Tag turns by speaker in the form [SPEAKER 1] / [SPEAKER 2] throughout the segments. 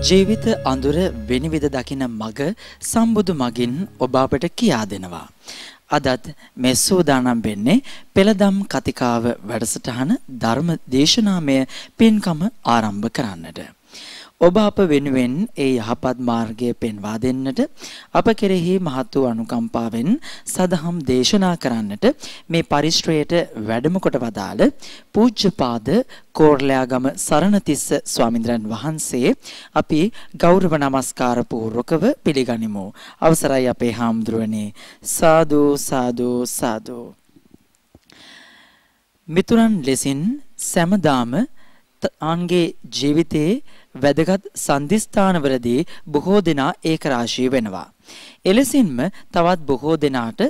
[SPEAKER 1] ජීවිත අඳුර වෙනිවිද දකින මග සම්බුදු මගින් ඔබ අපට කියා දෙනවා. අදත් මේ සූදානම් වෙන්නේ පෙළදම් කතිකාව වැඩසටහන ධර්ම දේශනාමය පින්කම ආරම්භ කරන්නට. ඔබ අප වෙනුවෙන් ඒ යහපත් මාර්ගය පෙන්වා දෙන්නට අප කෙරෙහි මහත් වූ අනුකම්පාවෙන් සදහම් දේශනා කරන්නට මේ පරිශ්‍රයට වැඩම කොට වදාළ පූජ්‍යපාද කෝර්ලයාගම සරණතිස්ස ස්වාමින්ද්‍රයන් වහන්සේ අපි ගෞරව නමස්කාර පූර්වකව පිළිගනිමු. අවසරයි අපේ හාමුදුරුවනේ. සාදු සාදු සාදු. මිතුරන් ලෙසින් සෑමදාම ආන්ගේ ජීවිතයේ වැදගත් සන්දිස්ථානවලදී බොහෝ දෙනා ඒකරාශී වෙනවා. එලෙසින්ම තවත් බොහෝ දෙනාට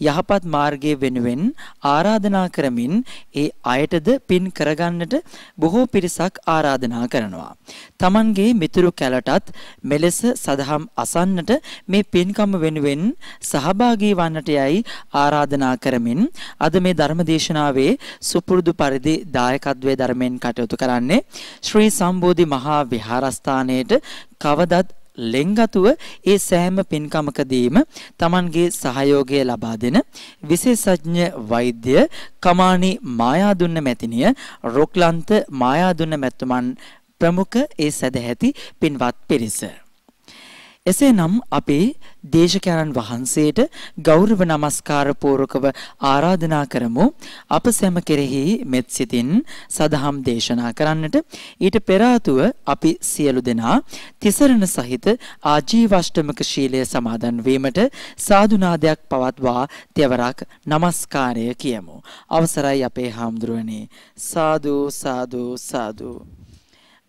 [SPEAKER 1] යහපත් මාර්ගයේ වෙනුවෙන් ආරාධනා කරමින් ඒ අයටද පින් කරගන්නට බොහෝ පිරිසක් ආරාධනා කරනවා. Tamanගේ මිතුරු කැලටත් මෙලෙස සදහම් අසන්නට මේ පින්කම වෙනුවෙන් සහභාගී වන්නට යයි ආරාධනා කරමින් අද මේ ධර්මදේශනාවේ සුපුරුදු පරිදි දායකත්වයේ ධර්මයෙන් කටයුතු කරන්නේ ශ්‍රී සම්බෝධි මහා විහාරස්ථානයේට කවදත් ලෙන්ගතුව ඒ සෑම පින්කමකදීම Tamanගේ සහයෝගය ලබා දෙන විශේෂඥ වෛද්‍ය කමානි මායාදුන්න මැතිණිය රොක්ලන්ත මායාදුන්න මැතිතුමන් ප්‍රමුඛ ඒ සදැහැති පින්වත් පිරිස. එසේනම් අපේ දේශකයන්න් වහන්සේට ගෞරව නමස්කාර පූර්වකව ආරාධනා කරමු. අප සැම කෙරෙහි මෙත් සිතින් සදහම් දේශනා කරන්නට. ඊට පෙර අපි සියලු දෙනා තිසරණ සහිත ආජීවාෂ්ටමක ශීලය සමාදන් වීමට සාදුනාදයක් පවත්වා තෙවරක් নমස්කාරය කියමු. අවසරයි අපේ හාමුදුරුවනේ. සාදු සාදු සාදු.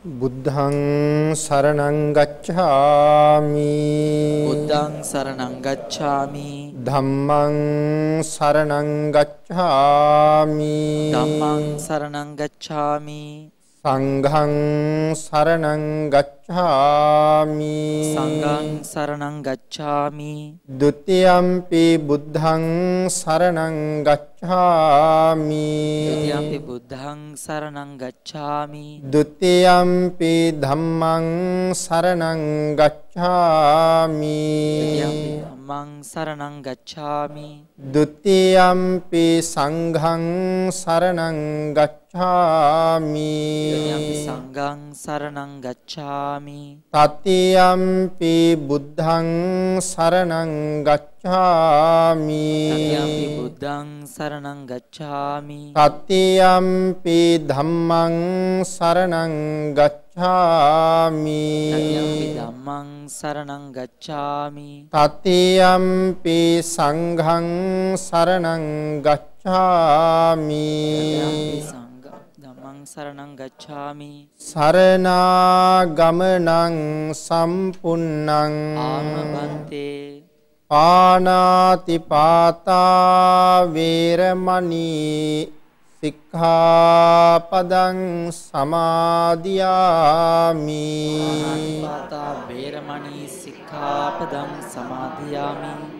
[SPEAKER 2] බුද්ධං සරණං ගච්ඡාමි.
[SPEAKER 1] බුද්ධං සරණං ගච්ඡාමි.
[SPEAKER 2] ධම්මං සරණං ගච්ඡාමි.
[SPEAKER 1] ධම්මං සරණං ගච්ඡාමි
[SPEAKER 2] සංඝං සරණං ගච්ඡාමි
[SPEAKER 1] සංඝං සරණං ගච්ඡාමි
[SPEAKER 2] ဒ ුතියම්පි බුද්ධං සරණං ගච්ඡාමි
[SPEAKER 1] ဒ ුතියම්පි බුද්ධං සරණං ගච්ඡාමි
[SPEAKER 2] ဒ ුතියම්පි ධම්මං සරණං ගච්ඡාමි
[SPEAKER 1] ဒ ුතියම්පි ධම්මං සරණං ගච්ඡාමි.
[SPEAKER 2] ဒ ුතියම්පි සංඝං සරණං ගච්ඡාමි.
[SPEAKER 1] සංඝං සරණං ගච්ඡාමි.
[SPEAKER 2] තතියම්පි බුද්ධං සරණං ගච්ඡාමි
[SPEAKER 1] තතියම්පි බුද්ධං සරණං ගච්ඡාමි.
[SPEAKER 2] තතියම්පි ධම්මං සරණං ගච්ඡාමි.
[SPEAKER 1] තතියම්පි ධම්මං සරණං ගච්ඡාමි.
[SPEAKER 2] තතියම්පි සංඝං සරණං ගච්ඡාමි.
[SPEAKER 1] තතියම්පි සරණං ගච්ඡාමි.
[SPEAKER 2] සරණාගමනං සම්පුන්නං
[SPEAKER 1] ආමබන්තේ
[SPEAKER 2] පානාති පාතා වේරමණී සික්ඛාපදං සමාදියාමි.
[SPEAKER 1] පාතා වේරමණී සික්ඛාපදං සමාදියාමි.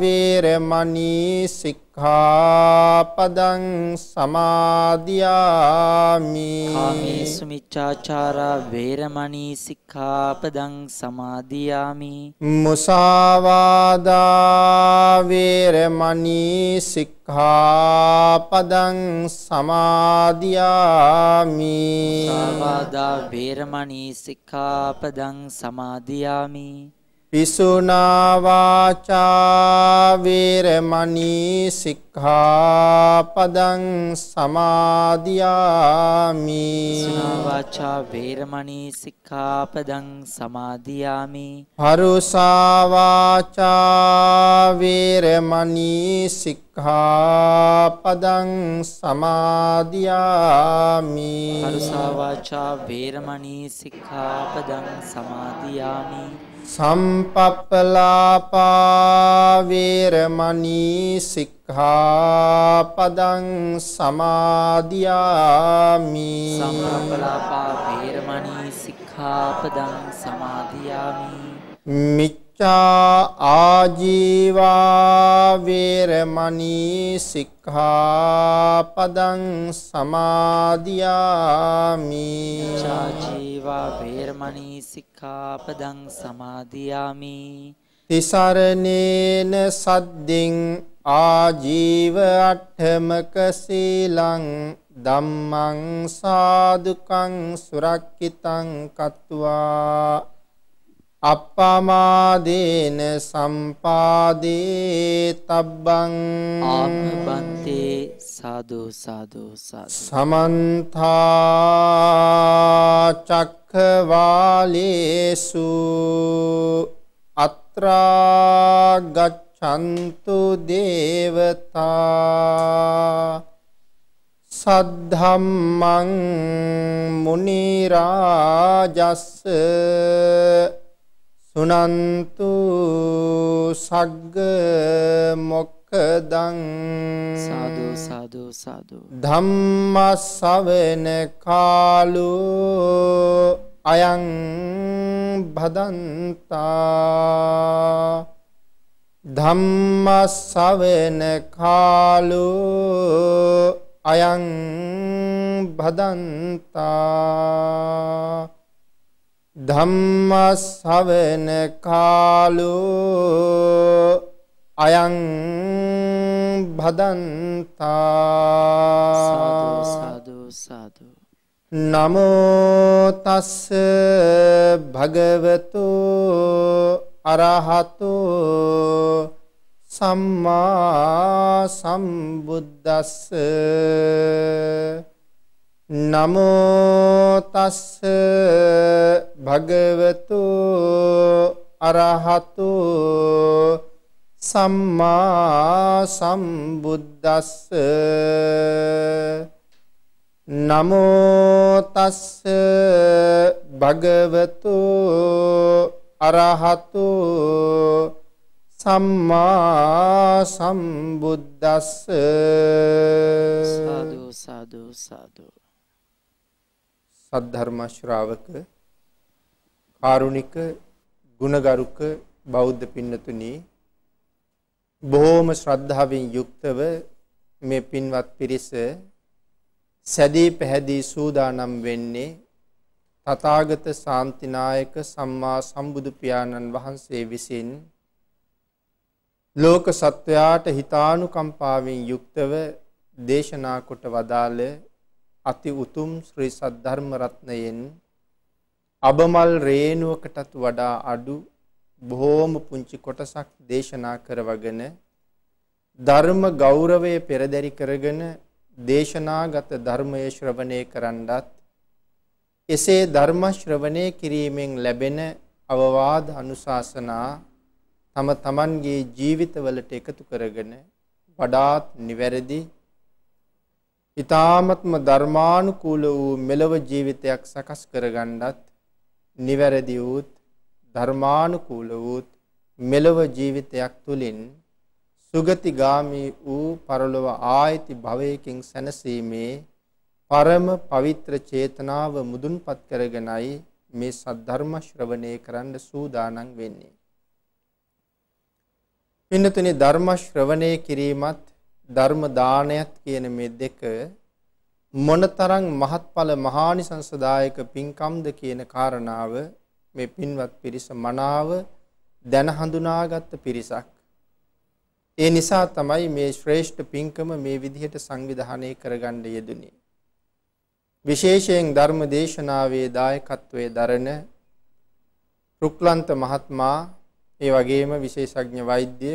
[SPEAKER 2] වේරමණී සික්ඛා සික්ඛාපදං සමාදියාමි.
[SPEAKER 1] කාමේසු මිච්ඡාචාරා වේරමණී සික්ඛාපදං සමාදියාමි.
[SPEAKER 2] මුසාවාදා වේරමණී සික්ඛාපදං සමාදියාමි.
[SPEAKER 1] මුසාවාදා වේරමණී සික්ඛාපදං සමාදියාමි
[SPEAKER 2] පිසුනා වාචා වේරමණී සික්ඛාපදං සමාදියාමි.
[SPEAKER 1] පිසුනා වාචා වේරමණී සික්ඛාපදං සමාදියාමි.
[SPEAKER 2] පරුසා වාචා වේරමණී සික්ඛාපදං සමාදියාමි.
[SPEAKER 1] පරුසා වාචා වේරමණී සික්ඛාපදං සමාදියාමි
[SPEAKER 2] සම්පප්පලාපා වේරමණී සික්ඛාපදං සමාදියාමි.
[SPEAKER 1] සම්ප්‍රප්පලාපා වේරමණී සික්ඛාපදං සමාදියාමි
[SPEAKER 2] මිච්ඡා ආජීවා වේරමණී සික්ඛාපදං සමාදියාමි.
[SPEAKER 1] චාජීවා වේරමණී සික්ඛාපදං සමාදියාමි.
[SPEAKER 2] තිසරණේන සද්දින් ආජීව අට්ඨමක සීලං ධම්මං සාදුකං සුරක්කිතං කତ୍වා අප්පමාදේන සම්පාදේ තබ්බං
[SPEAKER 1] ආත්මබන්තේ සාදු සාදු සාදු.
[SPEAKER 2] සමන්තා චක්ඛවාලේසු අත්‍රා ගච්ඡන්තු දේවතා සද්ධම්මං මුනි රාජස්ස සුනන්තු සග්ග මොක්කදං
[SPEAKER 1] සාදු සාදු සාදු.
[SPEAKER 2] ධම්මස්සවන කාලෝ අයං භදන්තා. ධම්මස්සවන කාලෝ අයං භදන්තා ධම්මස්සවන කාලෝ අයං භදන්තා
[SPEAKER 1] සාදු සාදු
[SPEAKER 2] නමෝ තස්ස භගවතු අරහතු සම්මා සම්බුද්දස්ස නමෝ තස්ස භගවතු අරහතු සම්මා සම්බුද්දස්ස. නමෝ තස්ස භගවතු අරහතු සම්මා සම්බුද්දස්ස.
[SPEAKER 1] සාදු සාදු සාදු.
[SPEAKER 2] සද්ධර්ම ශ්‍රාවක කාරුණික ගුණගරුක බෞද්ධ පින්නතුනි බොහෝම ශ්‍රද්ධාවෙන් යුක්තව මේ පින්වත් පිරිස සැදී පැහැදී සූදානම් වෙන්නේ තථාගත ශාන්තිනායක සම්මා සම්බුදු පියාණන් වහන්සේ විසින් ලෝක සත්වයාට හිතානුකම්පාවෙන් යුක්තව දේශනා කොට වදාළ අති උතුම් ශ්‍රී සද්ධර්ම රත්නයෙන් අබමල් රේණුවකටත් වඩා අඩු බොහෝම පුංචි කොටසක් දේශනා කරවගෙන ධර්ම ගෞරවය පෙරදරි කරගෙන දේශනාගත ධර්මයේ ශ්‍රවණය කරන්නත් එසේ ධර්ම ශ්‍රවණය කිරීමෙන් ලැබෙන අවවාද අනුශාසනා තම තමන්ගේ ජීවිතවලට එකතු කරගෙන වඩාත් නිවැරදි ඊ타ත්ම ධර්මානුකූල වූ මෙලව ජීවිතයක් සකස් කරගන්නත් නිවැරදි වූත් ධර්මානුකූල වූත් මෙලව ජීවිතයක් තුලින් සුගතිගාමී වූ පරලොව ආයති භවයකින් සැනසීමේ පරම පවිත්‍ර චේතනාව මුදුන්පත් කරගෙනයි මේ සද්ධර්ම ශ්‍රවණය කරන්න සූදානම් වෙන්නේ. පින්නතුනි ධර්ම ශ්‍රවණය කිරීමත් ධර්ම දානයත් කියන මේ දෙක මොනතරම් මහත්ඵල මහානිසංසදායක පින්කම්ද කියන කාරණාව මේ පින්වත් පිරිස මනාව දැන හඳුනාගත් පිරිසක්. ඒ නිසා තමයි මේ ශ්‍රේෂ්ඨ පින්කම මේ විදිහට සංවිධානය කරගන්න යෙදුනේ. විශේෂයෙන් ධර්ම දේශනාවේ දායකත්වයේ දරන රුක්ලන්ත මහත්මයා ඒ වගේම විශේෂඥ වෛද්‍ය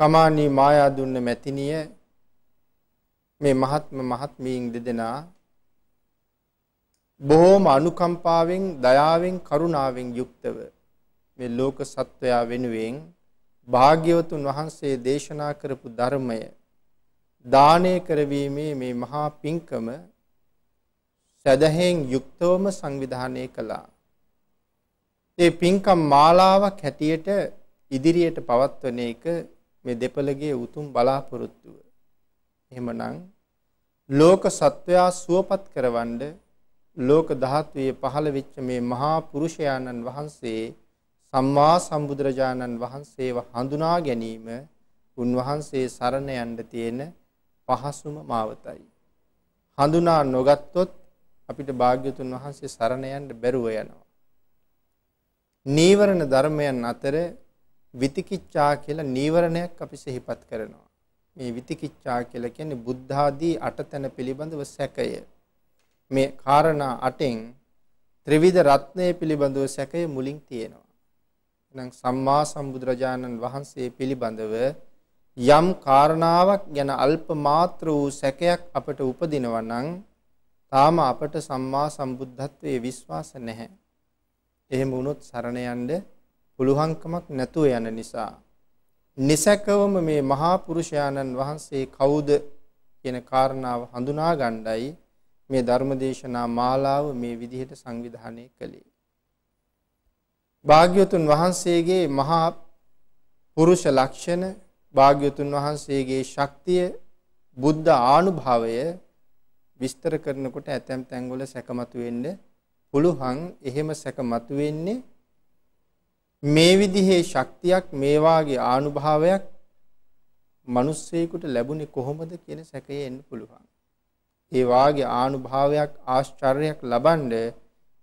[SPEAKER 2] කමානී මායා දුන්න මැතිනිය මේ මහත්ම මහත්මීන් දෙදෙනා බොහෝම අනුකම්පාවෙන් දයාවෙන් කරුණාවෙන් යුක්තව මේ ලෝක සත්වයා වෙනුවෙන් භාග්‍යවතුන් වහන්සේ දේශනා කරපු ධර්මය දානය කරවීමේ මේ මහා පිංකම සදහෙන් යුක්තවම සංවිධානය කළා. ඒ පින්කම් මාලාවක් හැටියට ඉදිරියට පවත්වන එක මේ දෙපළගේ උතුම් බලාපොරොත්තුව. එහෙමනම් ලෝක සත්වයා සුවපත් කරවන්න ලෝක ධාතුවේ පහළ වෙච්ච මේ මහා පුරුෂයාණන් වහන්සේ සම්මා සම්බුදුරජාණන් වහන්සේව හඳුනා ගැනීම උන්වහන්සේ සරණ යන්න තියෙන පහසුම මාවතයි. හඳුනා නොගත්තොත් අපිට භාග්‍යතුන් වහන්සේ සරණ යන්න බැරුව යනවා. නීවරණ ධර්මයන් අතර විතිකිච්ඡා කියලා නීවරණයක් අපි සිහිපත් කරනවා. මේ විතිකිච්ඡා කියලා කියන්නේ බුද්ධ ආදී අටතන පිළිබඳව සැකය. මේ කාරණා අටෙන් ත්‍රිවිධ රත්නය පිළිබඳව සැකය මුලින් තියෙනවා. එහෙනම් සම්මා සම්බුදුරජාණන් වහන්සේ පිළිබඳව යම් කාරණාවක් ගැන අල්ප මාත්‍ර වූ සැකයක් අපට උපදිනවා නම් තාම අපට සම්මා සම්බුද්ධත්වයේ විශ්වාස නැහැ. එහෙම වුණොත් සරණ යන්න පුළුවන්කමක් නැතුව යන නිසා නිසකවම මේ මහා පුරුෂයාණන් වහන්සේ කවුද කියන කාරණාව හඳුනා ගන්නයි මේ ධර්මදේශනා මාලාව මේ විදිහට සංවිධානය කළේ. භාග්‍යවතුන් වහන්සේගේ මහා පුරුෂ ලක්ෂණ භාග්‍යවතුන් වහන්සේගේ ශක්තිය බුද්ධ ආනුභාවය විස්තර කරනකොට ඇතැම් තැන්වල සැකමතු වෙන්න පුළුවන් එහෙම සැකමතු වෙන්නේ මේ විදිහේ ශක්තියක් මේ වාගේ ආනුභාවයක් මිනිස්සෙකුට ලැබුණේ කොහොමද කියන සැකය එන්න පුළුවන්. ඒ වාගේ ආනුභාවයක් ආශ්චර්යයක් ලබනද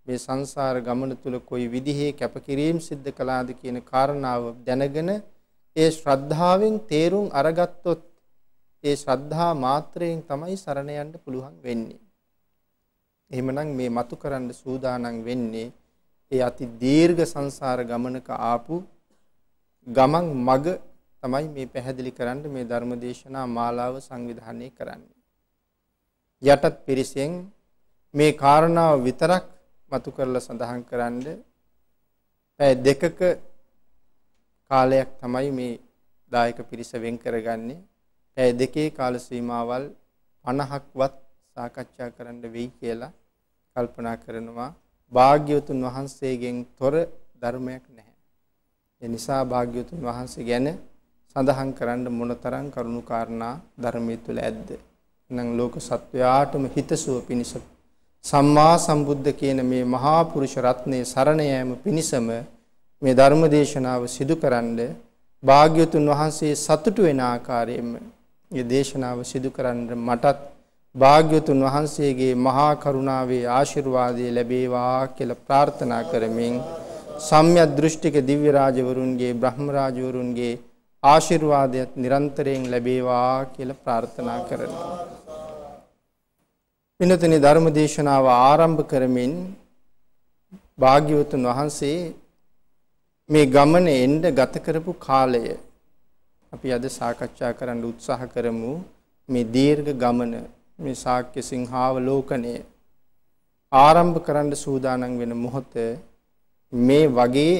[SPEAKER 2] මේ සංසාර ගමන තුල කොයි විදිහේ කැපකිරීම සිද්ධ කළාද කියන කාරණාව දැනගෙන ඒ ශ්‍රද්ධාවෙන් තේරුම් අරගත්තොත් ඒ ශ්‍රද්ධා මාත්‍රයෙන් තමයි සරණ යන්න පුළුවන් වෙන්නේ. එහෙමනම් මේ මතු කරන්න සූදානම් වෙන්නේ ඒ අති දීර්ඝ සංසාර ගමනක ආපු ගමන් මග තමයි මේ පැහැදිලි කරන්න මේ ධර්මදේශනා මාලාව සංවිධානය කරන්නේ. යටත් පිරිසෙන් මේ කාරණාව විතරක් මතු කරලා සඳහන් කරන්න පැය දෙකක කාලයක් තමයි මේ දායක පිරිස වෙන් කරගන්නේ. පැය දෙකේ කාල සීමාවල් 50ක්වත් සාකච්ඡා කරන්න වෙයි කියලා කල්පනා කරනවා. භාග්‍යවතුන් වහන්සේගෙන් තොර ධර්මයක් නැහැ. ඒ නිසා භාග්‍යවතුන් වහන්සේ ගැන සඳහන් කරන්න මොනතරම් කරුණු කාරණා ධර්මයේ තුල ඇද්ද? නම් ලෝක සත්වයාටම හිතසුව පිණිස සම්මා සම්බුද්ධ කියන මේ මහා පුරුෂ රත්නයේ සරණ යාම පිණිසම මේ ධර්ම දේශනාව සිදු කරන්න භාග්‍යවතුන් වහන්සේ සතුටු වෙන ආකාරයෙන්ම මේ දේශනාව සිදු කරන්න මටත් භාග්‍යවතුන් වහන්සේගේ මහා කරුණාවේ ආශිර්වාදය ලැබේවා කියලා ප්‍රාර්ථනා කරමින් සම්‍යක් දෘෂ්ටික දිව්‍ය රාජවරුන්ගේ බ්‍රහ්ම රාජවරුන්ගේ ආශිර්වාදයක් නිරන්තරයෙන් ලැබේවා කියලා ප්‍රාර්ථනා කරනවා. පින්තුනි ධර්ම දේශනාව ආරම්භ කරමින් භාග්‍යවතුන් වහන්සේ මේ ගමන එන්න ගත කරපු කාලය අපි අද සාකච්ඡා කරන්න උත්සාහ කරමු මේ දීර්ඝ ගමන මේ ශාක්‍ය සිංහාවලෝකනය ආරම්භ කරන්න සූදානම් වෙන මොහොත මේ වගේ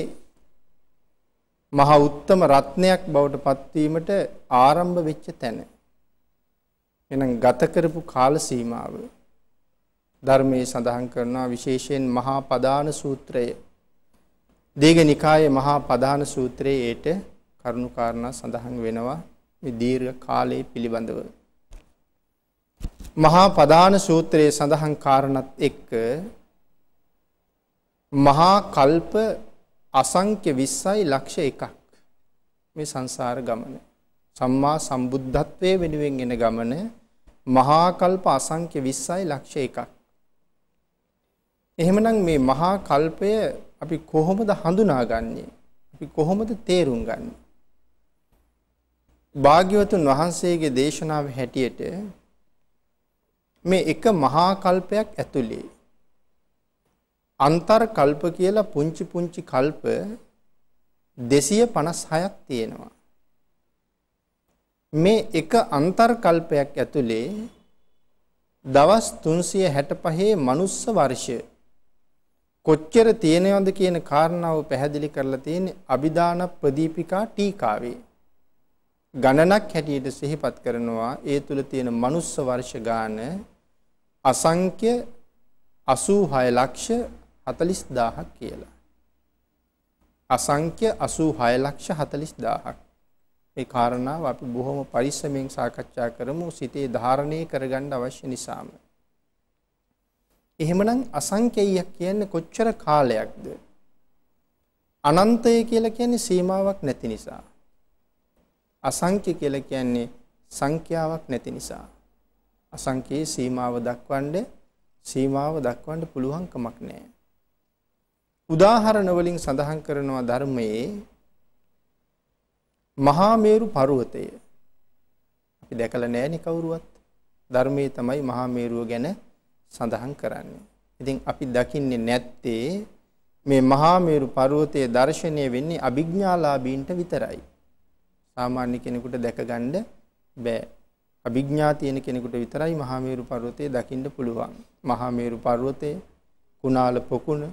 [SPEAKER 2] මහා උත්තම රත්නයක් බවට පත්වීමට ආරම්භ වෙච්ච තැන. එහෙනම් ගත කරපු කාල සීමාව ධර්මයේ සඳහන් කරනවා විශේෂයෙන් මහා පදාන සූත්‍රය. දීඝනිකායේ මහා පදාන සූත්‍රයේ ඒට කරුණු කාරණා සඳහන් වෙනවා මේ දීර්ඝ කාලයේ පිළිබඳව. මහා පදාන සූත්‍රයේ සඳහන් කාරණත් එක්ක මහා කල්ප අසංඛ්‍ය 20යි ලක්ෂ එකක්. මේ සංසාර ගමන. සම්මා සම්බුද්ධත්වයේ වෙනුවෙන් එන ගමන මහා කල්ප අසංඛ්‍ය 20යි ලක්ෂ එකක්. එහෙමනම් මේ මහා කල්පය අපි කොහොමද හඳුනාගන්නේ? අපි කොහොමද තේරුම් ගන්නේ? භාග්‍යවතුන් වහන්සේගේ දේශනාව හැටියට මේ එක මහා කල්පයක් ඇතුලේ අන්තර් කල්ප කියලා පුංචි පුංචි කල්ප 256ක් තියෙනවා. මේ එක අන්තර්කල්පයක් ඇතුලේ දවස් 365 මනුස්ස වර්ෂය කොච්චර තියෙනවද කියන කාරණාව පැහැදිලි කරලා තියෙන්නේ අභිදාන ප්‍රදීපිකා ටීකාවේ. ගණනක් හැටියට සිහිපත් කරනවා ඒ තුල තියෙන මනුස්ස වර්ෂ ගාන අසංඛ්‍ය 86 ලක්ෂ 40000ක් කියලා. අසංඛ්‍ය 86 ලක්ෂ 40000ක්. මේ කාරණාව අපි බොහොම පරිස්සමෙන් සාකච්ඡා කරමු සිතේ ධාරණය කරගන්න අවශ්‍ය නිසාම. එහෙමනම් අසංඛ්‍යයක් කියන්නේ කොච්චර කාලයක්ද? අනන්තය කියලා කියන්නේ සීමාවක් නැති නිසා. අසංඛ්‍ය කියලා කියන්නේ සංඛ්‍යාවක් නැති නිසා. අසංඛ්‍යයේ සීමාව දක්වන්නේ සීමාව දක්වන්න පුළුවන් කමක් නැහැ. උදාහරණ වලින් සඳහන් කරනවා ධර්මයේ මහා මේරු පර්වතය. අපි දැකලා නැහැනේ කවුරුවත්. ධර්මයේ තමයි මහා මේරුව ගැන සඳහන් කරන්නේ. ඉතින් අපි දකින්නේ නැත්තේ මේ මහා මේරු පර්වතයේ දර්ශනය වෙන්නේ අභිඥාලාභීන්ට විතරයි. සාමාන්‍ය කෙනෙකුට දැකගන්න බෑ. අභිඥා තියෙන කෙනෙකුට විතරයි මහා මේරු පර්වතය දකින්න පුළුවන්. මහා මේරු පර්වතය, කුණාල පොකුණ,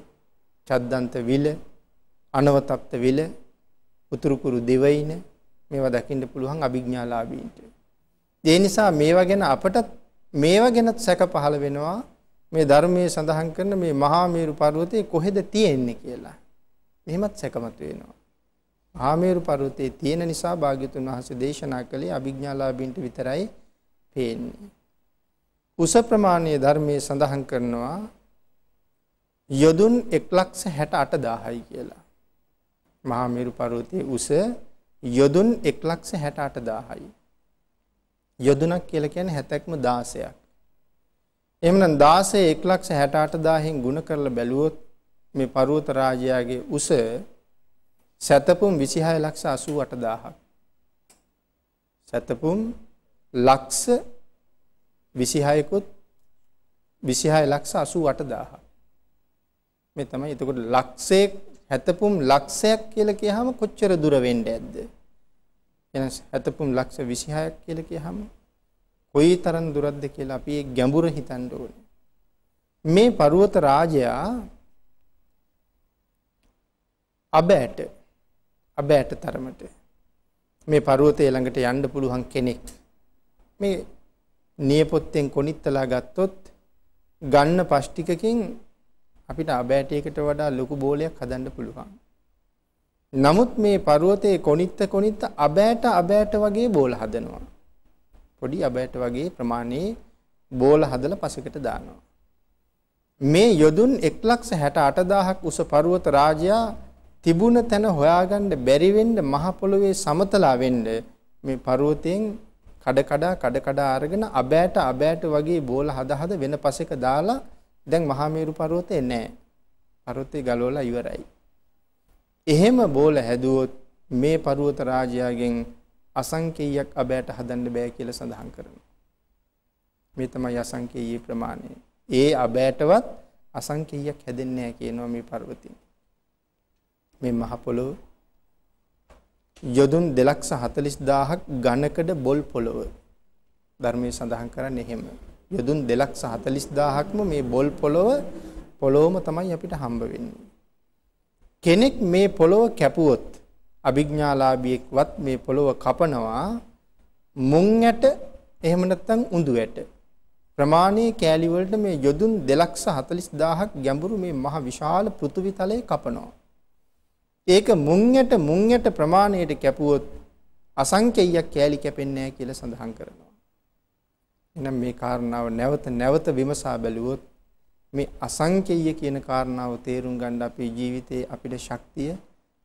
[SPEAKER 2] චද්දන්ත විල, අනවතප්ත විල, උතුරුකුරු දෙවයින මේවා දකින්න පුළුවන් අභිඥාලාභීන්ට. ඒ නිසා මේවා ගැන අපට මේවා ගැනත් සැක පහළ වෙනවා මේ ධර්මයේ සඳහන් කරන මේ මහා මේරු පර්වතය කොහෙද තියෙන්නේ කියලා. මෙහෙමත් සැකමත් වෙනවා. මහා මේරු පර්වතයේ තියෙන නිසා භාග්‍යතුන් වහන්සේ දේශනා කළේ අභිඥාලාභීන්ට විතරයි පේන්නේ. උස ප්‍රමාණයේ ධර්මයේ සඳහන් කරනවා යොදුන් 168000යි කියලා. මහා මේරු පර්වතයේ උස යොදුන් 168000යි. යොදුනක් කියලා කියන්නේ 70ක්ම 16ක්. එහෙමනම් 16 168000න් ගුණ කරලා බැලුවොත් මේ පර්වත රාජයාගේ උස සතපුම් 26 ලක්ෂ 88000ක්. සතපුම් ලක්ෂ 26කුත් 26 ලක්ෂ 88000ක්. මේ තමයි එතකොට ලක්ෂයේ හැතපුම් ලක්ෂයක් කියලා කියහම කොච්චර දුර වෙන්නේ ඇද්ද? එනස් හැතපුම් ලක්ෂ 26ක් කියලා කියහම කොයි තරම් දුරක්ද කියලා අපි ඒ ගැඹුර හිතන්න ඕනේ. මේ පර්වත රාජයා අබෑට අබෑට තරමට මේ පර්වතය ළඟට යන්න පුළුවන් කෙනෙක් මේ නියපොත්තෙන් කොනිත්තලා ගත්තොත් ගන්න පස් ටිකකින් අපිට අබෑටයකට වඩා ලොකු බෝලයක් හදන්න පුළුවන්. නමුත් මේ පර්වතයේ කොනිත්ත කොනිත්ත අබෑට අබෑට වගේ බෝල හදනවා. පොඩි අබෑට වගේ ප්‍රමාණයේ බෝල හදලා පසෙකට දානවා. මේ යොදුන් 168000ක් උස පර්වත රාජයා තිබුණ තැන හොයාගන්න බැරි වෙන්න මහ පොළොවේ සමතලා වෙන්න මේ පර්වතයෙන් කඩ කඩ කඩ කඩ අරගෙන අබෑට අබෑට වගේ බෝල හද හද වෙන පසෙක දාලා දැන් මහා මේරු පර්වතේ නැහැ. පර්වතේ ගලවලා ඉවරයි. එහෙම බෝල හැදුවොත් මේ පර්වත රාජයාගෙන් අසංකේයයක් අබෑට හදන්න බෑ කියලා සඳහන් කරනවා. මේ තමයි අසංකේයී ප්‍රමාණය. ඒ අබෑටවත් අසංකේයයක් හැදෙන්නේ නැහැ කියනවා මේ පර්වතේ. මේ මහ පොළොව යොදුන් 240000ක් ඝනකඩ බොල් පොළොව ධර්මයේ සඳහන් කරන්නේ එහෙම. යොදුන් 240000ක්ම මේ බොල් පොළොව පොළොවම තමයි අපිට හම්බ වෙන්නේ. කෙනෙක් මේ පොළොව කැපුවොත් අභිඥාලාභියෙක්වත් මේ පොළොව කපනවා මුං ඇට එහෙම නැත්නම් උඳු ඇට ප්‍රමාණයේ කෑලි වලට මේ යොදුන් 240000ක් ගැඹුරු මේ මහ විශාල පෘථිවි තලය කපනවා. ඒක මුංයට මුංයට ප්‍රමාණයට කැපුවොත් අසංකේයයක් කෑලි කැපෙන්නේ නැහැ කියලා සඳහන් කරනවා. එහෙනම් මේ කාරණාව නැවත නැවත විමසා බැලුවොත් මේ අසංකේය කියන කාරණාව තේරුම් ගන්න අපේ ජීවිතේ අපිට ශක්තිය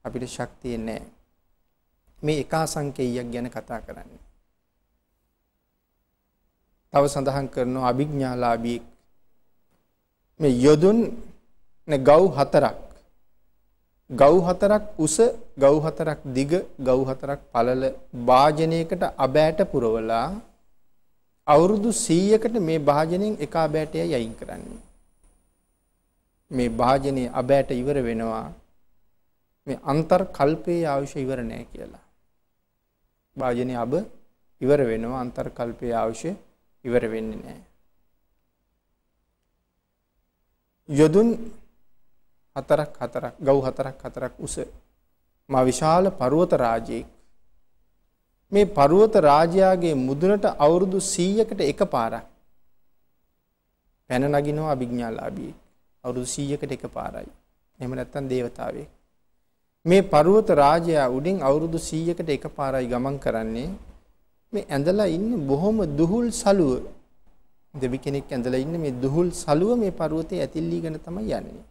[SPEAKER 2] අපිට ශක්තිය නැහැ. මේ එක අසංකේයයක් ගැන කතා කරන්නේ. තව සඳහන් කරනවා අභිඥාලාභී මේ යොදුන් නේ ගව් හතරක් ගව් හතරක් උස ගව් හතරක් දිග ගව් හතරක් පළල භාජනයකට අබෑට පුරවලා අවුරුදු 100කට මේ භාජනයෙන් එක අබෑටයයි අයින් කරන්නේ මේ භාජනයේ අබෑට ඉවර වෙනවා මේ අන්තර් කල්පයේ ආයුෂ ඉවර නෑ කියලා. වාජනේ අබ ඉවර වෙනවා අන්තර් කල්පයේ ආයුෂ ඉවර වෙන්නේ නෑ. යොදුන් හතරක් හතරක් ගව් හතරක් හතරක් උස. මා විශාල පර්වත රාජයෙක් මේ පර්වත රාජයාගේ මුදුනට අවුරුදු 100කට එකපාරක් පැන නගිනවා අභිඥාලාභී අවුරුදු 100කට එකපාරයි එහෙම නැත්නම් దేవතාවෙක් මේ පර්වත රාජයා උඩින් අවුරුදු 100කට එකපාරයි ගමන් කරන්නේ. මේ ඇඳලා ඉන්න බොහොම දුහුල් සලුව. දෙවි කෙනෙක් ඇඳලා ඉන්න මේ දුහුල් සලුව මේ පර්වතයේ ඇතිල්ලීගෙන තමයි යන්නේ.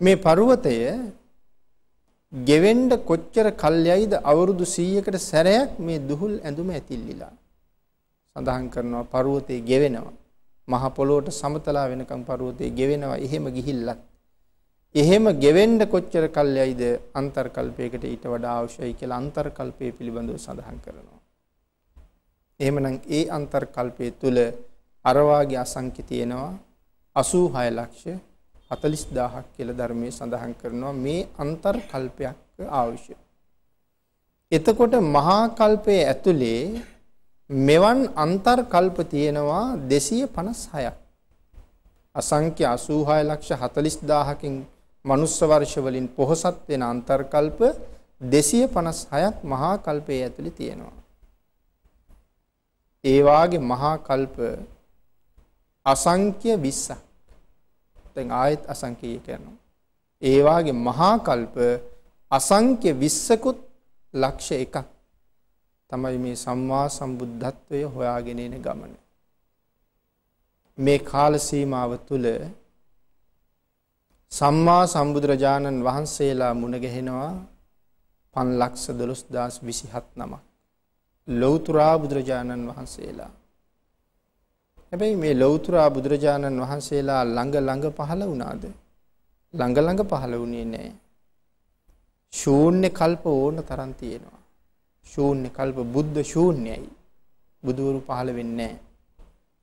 [SPEAKER 2] මේ පර්වතය ගෙවෙන්න කොච්චර කල්යයිද අවුරුදු 100කට සැරයක් මේ දුහුල් ඇඳුම ඇතිල්ලිලා. සඳහන් කරනවා පර්වතේ ගෙවෙනවා. මහ පොළොවට සමතලා වෙනකම් පර්වතේ ගෙවෙනවා. එහෙම ගිහිල්ලත්. එහෙම ගෙවෙන්න කොච්චර කල්යයිද අන්තර්කල්පයකට ඊට වඩා අවශ්‍යයි කියලා අන්තර්කල්පය පිළිබඳව සඳහන් කරනවා. එහෙමනම් ඒ අන්තර්කල්පය තුල අර වාගේ අසංඛ්‍ය තියෙනවා. 86 ලක්ෂ 40000ක් කියලා ධර්මයේ සඳහන් කරනවා මේ අන්තර් කල්පයක් අවශ්‍ය. එතකොට මහා කල්පයේ ඇතුලේ මෙවන් අන්තර් කල්ප තියෙනවා 256ක්. අසංඛ්‍ය 86 ලක්ෂ 40000කින් මනුස්ස වර්ෂ වලින් පොහසත් වෙන අන්තර් කල්ප 256ක් මහා කල්පයේ ඇතුලේ තියෙනවා. ඒ වාගේ මහා කල්ප අසංඛ්‍ය 20ක් දැන් ආයෙත් අසංඛ්‍යය කරනවා. ඒ වාගේ මහා කල්ප අසංඛ්‍ය 20කුත් ලක්ෂ එකක් තමයි මේ සම්මා සම්බුද්ධත්වය හොයාගෙන එන ගමන. මේ කාල සීමාව තුළ සම්මා සම්බුදුරජාණන් වහන්සේලා මුණ ගැහෙනවා 512027 නමක්. ලෞතුරා බුදුරජාණන් වහන්සේලා හැබැයි මේ ලෞතුරා බුදුරජාණන් වහන්සේලා ළඟ ළඟ පහළ වුණාද? ළඟ ළඟ පහළ වුණේ නැහැ. ශූන්‍ය කල්ප ඕන තරම් තියෙනවා. ශූන්‍ය කල්ප බුද්ධ ශූන්‍යයි. බුදුවරු පහළ වෙන්නේ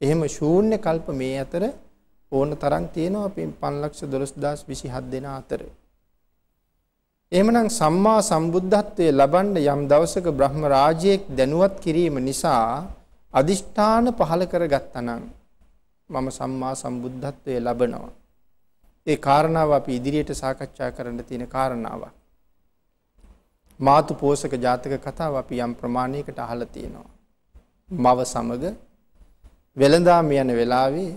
[SPEAKER 2] එහෙම ශූන්‍ය කල්ප මේ අතර ඕන තරම් තියෙනවා අපි 512027 දෙනා අතර. එහෙමනම් සම්මා සම්බුද්ධත්වයේ ලබන්න යම් දවසක බ්‍රහ්ම රාජ්‍යයක් දැනුවත් කිරීම නිසා අදිෂ්ඨාන පහල කරගත්තා නම් මම සම්මා සම්බුද්ධත්වයේ ලබනවා. ඒ කාරණාව අපි ඉදිරියට සාකච්ඡා කරන්න තියෙන කාරණාවක්. මාතු පෝසක ජාතක කතාව අපි යම් ප්‍රමාණයකට අහලා තියෙනවා. මව සමග වෙළඳාම යන වෙලාවේ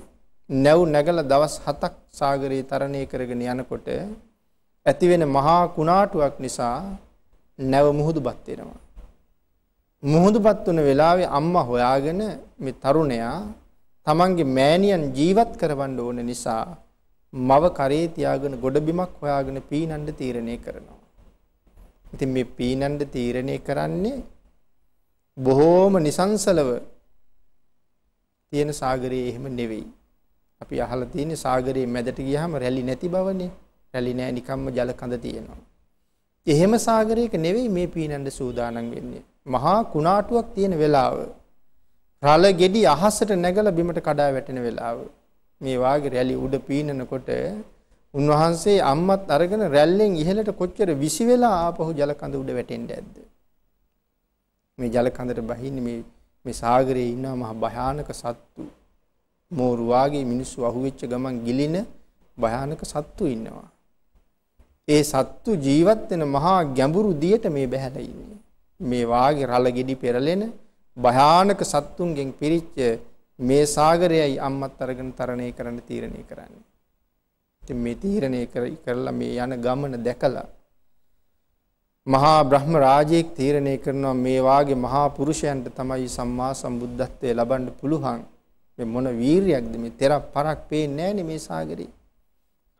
[SPEAKER 2] නැව් නැගලා දවස් 7ක් සාගරේ තරණය කරගෙන යනකොට ඇතිවෙන මහා කුණාටුවක් නිසා නැව මුහුදුපත් වෙනවා. මුහුදුපත් වුණ වෙලාවේ අම්මා හොයාගෙන මේ තරුණයා තමන්ගේ මෑණියන් ජීවත් කරවන්න ඕන නිසා මව කරේ තියාගෙන ගොඩබිමක් හොයාගෙන පීනන්න තීරණය කරනවා. ඉතින් මේ පීනන්න තීරණය කරන්නේ බොහෝම නිසංසලව තියෙන සාගරයේ එහෙම නෙවෙයි. අපි අහලා තියෙන්නේ සාගරයේ මැදට ගියාම රැලි නැති බවනේ. රැලි නෑ නිකම්ම ජල කඳ තියෙනවා. එහෙම සාගරයක නෙවෙයි මේ පීනන්න සූදානම් වෙන්නේ. මහා කුණාටුවක් තියෙන වෙලාව. රළ ගෙඩි අහසට නැගලා බිමට කඩා වැටෙන වෙලාව. මේ වාගේ රැලි උඩ පීනනකොට උන්වහන්සේ අම්මත් අරගෙන රැල්ලෙන් ඉහළට කොච්චර විසි වෙලා ආපහු ජල කඳ උඩ වැටෙන්න ඇද්ද? මේ ජල කඳට බහින්නේ මේ මේ සාගරයේ ඉන්න මහ භයානක සත්තු මෝරු වාගේ මිනිස්සු අහුවෙච්ච ගමන් ගිලින භයානක සත්තු ඉන්නවා. ඒ සත්තු ජීවත් වෙන මහා ගැඹුරු දියට මේ බැහැලා ඉන්නේ. මේ වාගේ රළ ගෙඩි පෙරලෙන භයානක සත්තුන්ගෙන් පිරිච්ච මේ සාගරයයි අම්මත් අරගෙන තරණය කරන්න තීරණය කරන්නේ. ඉතින් මේ තීරණය කරලා මේ යන ගමන දැකලා මහා බ්‍රහ්ම රාජයෙක් තීරණය කරනවා මේ වාගේ මහා පුරුෂයන්ට තමයි සම්මා සම්බුද්ධත්වයේ ලබන්න පුළුවන්. මේ මොන වීරියක්ද මේ තෙර පරක් පේන්නේ නැහැ මේ සාගරේ.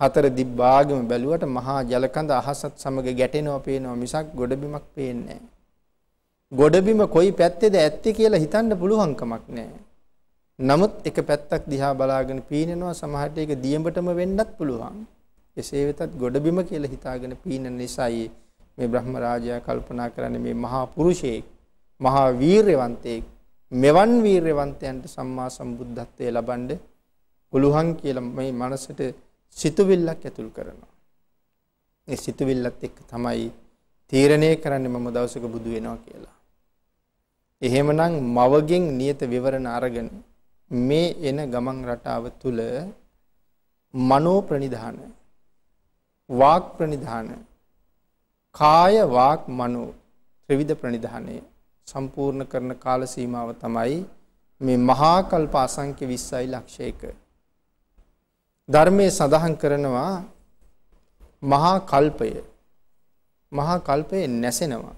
[SPEAKER 2] හතර දිබ්බාගෙම බැලුවට මහා ජලකඳ අහසත් සමග ගැටෙනවා පේනවා මිසක් ගොඩබිමක් පේන්නේ ගොඩබිම කොයි පැත්තේද ඇත්තේ කියලා හිතන්න පුළුවන් කමක් නැහැ. නමුත් එක පැත්තක් දිහා බලාගෙන පීනනවා සමහරට ඒක දියඹටම වෙන්නත් පුළුවන්. එසේ වෙතත් ගොඩබිම කියලා හිතාගෙන පීනන නිසායි මේ බ්‍රහ්ම රාජයා කල්පනා කරන්නේ මේ මහා පුරුෂයෙක් මහා වීරයවන්තයෙක් මෙවන් වීරයවන්තයන්ට සම්මා සම්බුද්ධත්වයේ ලබන්න පුළුවන් කියලා මේ මනසට සිතුවිල්ලක් ඇතුල් කරනවා. ඒ සිතුවිල්ලත් එක්ක තමයි තීරණය කරන්නේ මම දවසක බුදු වෙනවා කියලා. එහෙමනම් මවගෙන් නියත විවරණ අරගෙන මේ එන ගමන් රටාව තුල මනෝ ප්‍රනිධාන වාක් ප්‍රනිධාන කාය වාක් මනෝ ත්‍රිවිධ ප්‍රනිධානය සම්පූර්ණ කරන කාල සීමාව තමයි මේ මහා කල්ප අසංඛ්‍ය 20යි ලක්ෂයක ධර්මයේ සඳහන් කරනවා මහා කල්පය. මහා කල්පය නැසෙනවා.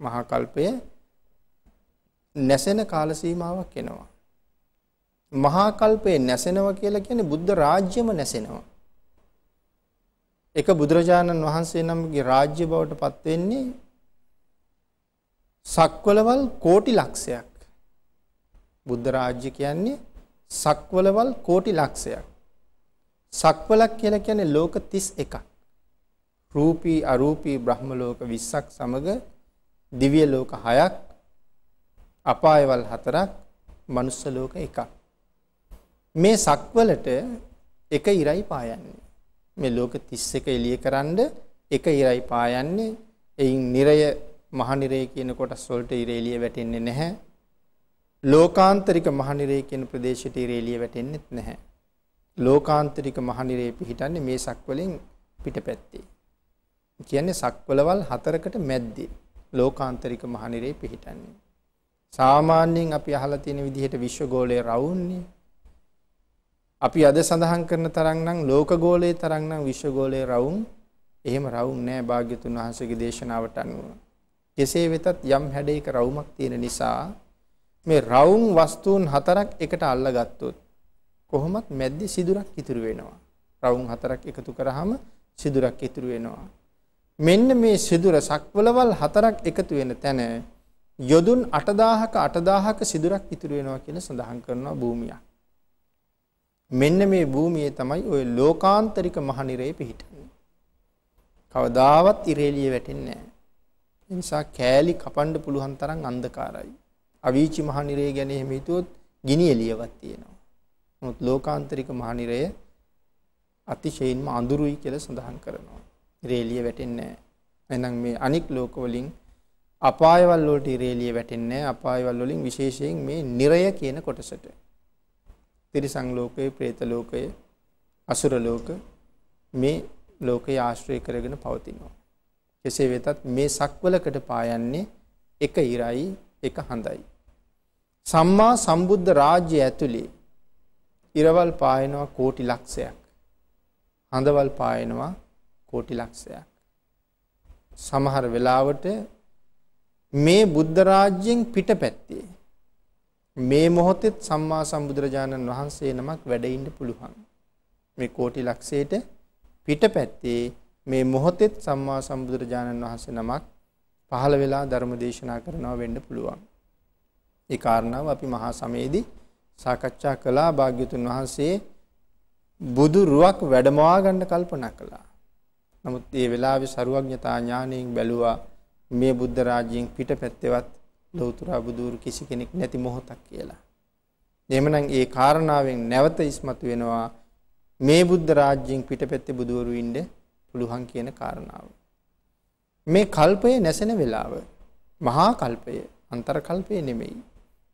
[SPEAKER 2] මහා කල්පය නැසෙන කාල සීමාවක් එනවා මහා කල්පේ නැසෙනවා කියලා කියන්නේ බුද්ධ රාජ්‍යම නැසෙනවා එක බුදුරජාණන් වහන්සේ නමගේ රාජ්‍ය බවට පත් වෙන්නේ සක්වලවල් කෝටි ලක්ෂයක්. බුද්ධ රාජ්‍ය කියන්නේ සක්වලවල් කෝටි ලක්ෂයක්. සක්වලක් කියලා කියන්නේ ලෝක 31ක්. රූපී අරූපී බ්‍රහ්ම ලෝක 20ක් සමග දිව්‍ය ලෝක 6ක් අපායවල් 4ක් මනුස්ස ලෝක 1ක්. මේ සක්වලට එක ඉරයි පායන්නේ. මේ ලෝක 31 එළිය කරන්ඩ එක ඉරයි පායන්නේ. එයින් නිරය මහනිරය කියන කොටස් වලට ඉර එළිය වැටෙන්නේ නැහැ. ලෝකාන්තරික මහනිරය කියන ප්‍රදේශයට ඉර එළිය වැටෙන්නේත් නැහැ. ලෝකාන්තරික මහනිරය පිහිටන්නේ මේ සක්වලින් පිටපැත්තේ. කියන්නේ සක්වලවල් හතරකට මැද්දේ ලෝකාන්තරික මහනිරේ පිහිටන්නේ. සාමාන්‍යයෙන් අපි අහලා තියෙන විදිහට විශ්වගෝලය රවුන්නේ අපි අද සඳහන් කරන තරම් නම් ලෝකගෝලයේ තරම් නම් විශ්වගෝලයේ රවුම් එහෙම රවුම් නෑ භාග්‍යතුන් වහන්සේගේ දේශනාවට අනුව. කෙසේ වෙතත් යම් හැඩයක රවුමක් තියෙන නිසා මේ රවුම් වස්තුන් හතරක් එකට අල්ලගත්තොත් කොහොමත් මැද්දේ සිදුරක් ඉතුරු වෙනවා. රවුම් හතරක් එකතු කරාම සිදුරක් ඉතුරු වෙනවා. මෙන්න මේ සිදුර සක්වලවල් හතරක් එකතු වෙන තැන යොදුන් 8000ක 8000ක සිදුරක් ඉතුරු වෙනවා කියලා සඳහන් කරනවා භූමියක්. මෙන්න මේ භූමියේ තමයි ওই ලෝකාන්තරික මහනිරේ පිහිටන්නේ. කවදාවත් ඉරේලිය වැටෙන්නේ නැහැ. ඒ නිසා කෑලි කපන්න පුළුවන් තරම් අන්ධකාරයි. අවීචි මහනිරේ ගැන එහෙම හිතුවොත් ගිනි එළියවත් තියෙනවා. නමුත් ලෝකාන්තරික මහනිරය අතිශයින්ම අඳුරුයි කියලා සඳහන් කරනවා. ඉරේලිය වැටෙන්නේ නැහැ. එහෙනම් මේ අනික් ලෝක වලින් අපායවල වලට ඉරේලිය වැටෙන්නේ නැහැ. අපායවල වලින් විශේෂයෙන් මේ නිරය කියන කොටසට. තිරිසං ලෝකය, പ്രേත ලෝකය, අසුර ලෝක මේ ලෝකය ආශ්‍රය කරගෙන පවතිනවා. කෙසේ වෙතත් මේ සක්වලකට පායන්නේ එක ඉරයි එක හඳයි. සම්මා සම්බුද්ධ රාජ්‍ය ඇතුලේ ඉරවල් පායනවා කෝටි ලක්ෂයක්. හඳවල් පායනවා කෝටි ලක්ෂයක්. සමහර වෙලාවට මේ බුද්ධ රාජ්‍යයෙන් පිටපැත්තේ මේ මොහොතෙත් සම්මා සම්බුදුරජාණන් වහන්සේ නමක් වැඩ ඉන්න පුළුවන්. මේ කෝටි ලක්ෂයට පිටපැත්තේ මේ මොහොතෙත් සම්මා සම්බුදුරජාණන් වහන්සේ නමක් පහළ වෙලා ධර්ම දේශනා කරනවා වෙන්න පුළුවන්. ඒ කාරණාව අපි මහා සමයේදී සාකච්ඡා කළා භාග්‍යතුන් වහන්සේ බුදු රුවක් වැඩමවා ගන්න කල්පනා කළා. නමුත් ඒ වෙලාවේ ਸਰුවඥතා ඥාණයෙන් බැලුවා මේ බුද්ධ රාජ්‍යයෙන් පිටපැත්තේවත් ලෞතුරා බුදුරු කිසි කෙනෙක් නැති මොහොතක් කියලා. එහෙමනම් ඒ කාරණාවෙන් නැවත ඉස්මතු වෙනවා මේ බුද්ධ රාජ්‍යයෙන් පිටපැත්තේ බුදවරු ඉන්න පුළුවන් කියන කාරණාව. මේ කල්පය නැසෙන වෙලාව මහා කල්පය අන්තර කල්පය නෙමෙයි.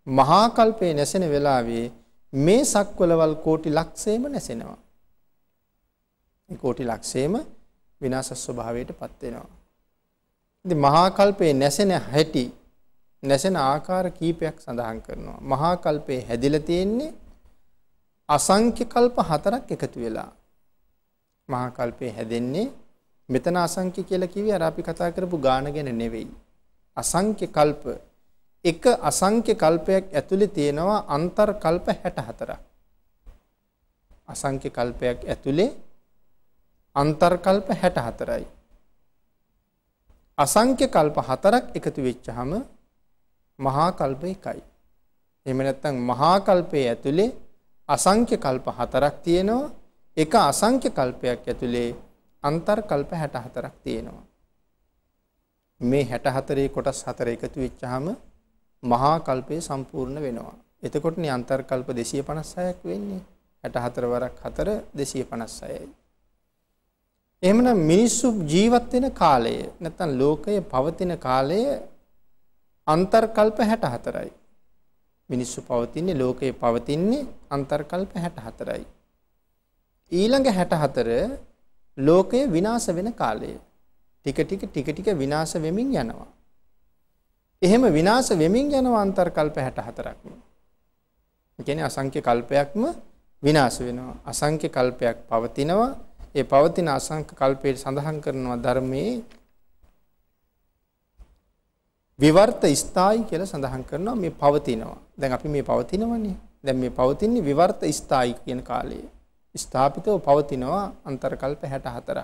[SPEAKER 2] මහා කල්පය නැසෙන වෙලාවේ මේ සක්වලවල් කෝටි ලක්ෂේම නැසෙනවා. මේ කෝටි ලක්ෂේම විනාශ ස්වභාවයට පත් වෙනවා. ඉතින් මහා කල්පේ නැසෙන හැටි නැසෙන ආකාර කීපයක් සඳහන් කරනවා. මහා කල්පේ හැදිලා තියෙන්නේ අසංඛ්‍ය කල්ප හතරක් එකතු වෙලා. මහා කල්පේ හැදෙන්නේ මෙතන අසංඛ්‍ය කියලා කිව්වේ අර අපි කතා කරපු ගාන ගැන නෙවෙයි. අසංඛ්‍ය කල්ප එක අසංඛ්‍ය කල්පයක් ඇතුලේ තියෙනවා අන්තර් කල්ප 64ක්. අසංඛ්‍ය කල්පයක් ඇතුලේ අන්තර් කල්ප 64යි. අසංඛ්‍ය කල්ප හතරක් එකතු වෙච්චහම මහා කල්ප එකයි. එහෙම නැත්නම් මහා කල්පයේ ඇතුලේ අසංඛ්‍ය කල්ප හතරක් තියෙනවා. එක අසංඛ්‍ය කල්පයක් ඇතුලේ අන්තර් කල්ප 64ක් තියෙනවා. මේ 64 කොටස් හතර එකතු වෙච්චාම මහා කල්පය සම්පූර්ණ වෙනවා. එතකොටනේ අන්තර් කල්ප 256ක් වෙන්නේ. 64 වරක් 4 256යි. එහෙමනම් මිනිස්සු ජීවත් වෙන කාලය නැත්නම් ලෝකයේ පවතින කාලය අන්තර්කල්ප 64යි. මිනිස්සු පවතින්නේ ලෝකයේ පවතින්නේ අන්තර්කල්ප 64යි. ඊළඟ 64 ලෝකය විනාශ වෙන කාලය. ටික ටික ටික ටික විනාශ වෙමින් යනවා. එහෙම විනාශ වෙමින් යනවා අන්තර්කල්ප 64ක්ම. ඒ කියන්නේ අසංඛ්‍ය කල්පයක්ම විනාශ වෙනවා. අසංඛ්‍ය කල්පයක් පවතිනවා. ඒ පවතින අසංඛ්‍ය කල්පයේ සඳහන් කරනවා ධර්මයේ විවර්ත ස්ථායි කියලා සඳහන් කරනවා මේ පවතිනවා. දැන් අපි මේ පවතිනවනේ. දැන් මේ පවතින්නේ විවර්ත ස්ථායි කියන කාලයේ. ස්ථාපිතව පවතිනවා අන්තර්කල්ප 64ක්.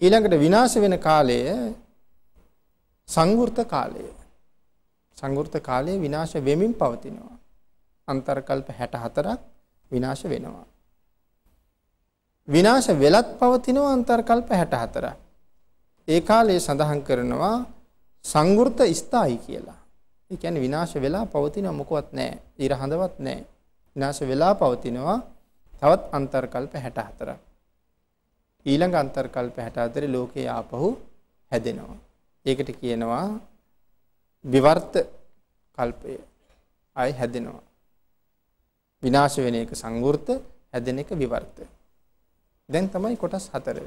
[SPEAKER 2] ඊළඟට විනාශ වෙන කාලය සංවෘත කාලය. සංවෘත කාලයේ විනාශ වෙමින් පවතිනවා. අන්තර්කල්ප 64ක් විනාශ වෙනවා. විනාශ වෙලත් පවතිනවා අන්තර්කල්ප 64ක්. ඒ කාලයේ සඳහන් කරනවා සංවෘත ස්ථායි කියලා. ඒ කියන්නේ විනාශ වෙලා පවතින මොකවත් නැහැ. ඊර හඳවත් නැහැ. විනාශ වෙලා පවතිනවා තවත් අන්තර්කල්ප 64ක්. ඊළඟ අන්තර්කල්ප 64 ලෝකේ ආපහු හැදෙනවා. ඒකට කියනවා විවර්ත කල්පය. ආයි හැදෙනවා. විනාශ වෙන එක සංවෘත, හැදෙන එක විවර්ත. දැන් තමයි කොටස් හතර.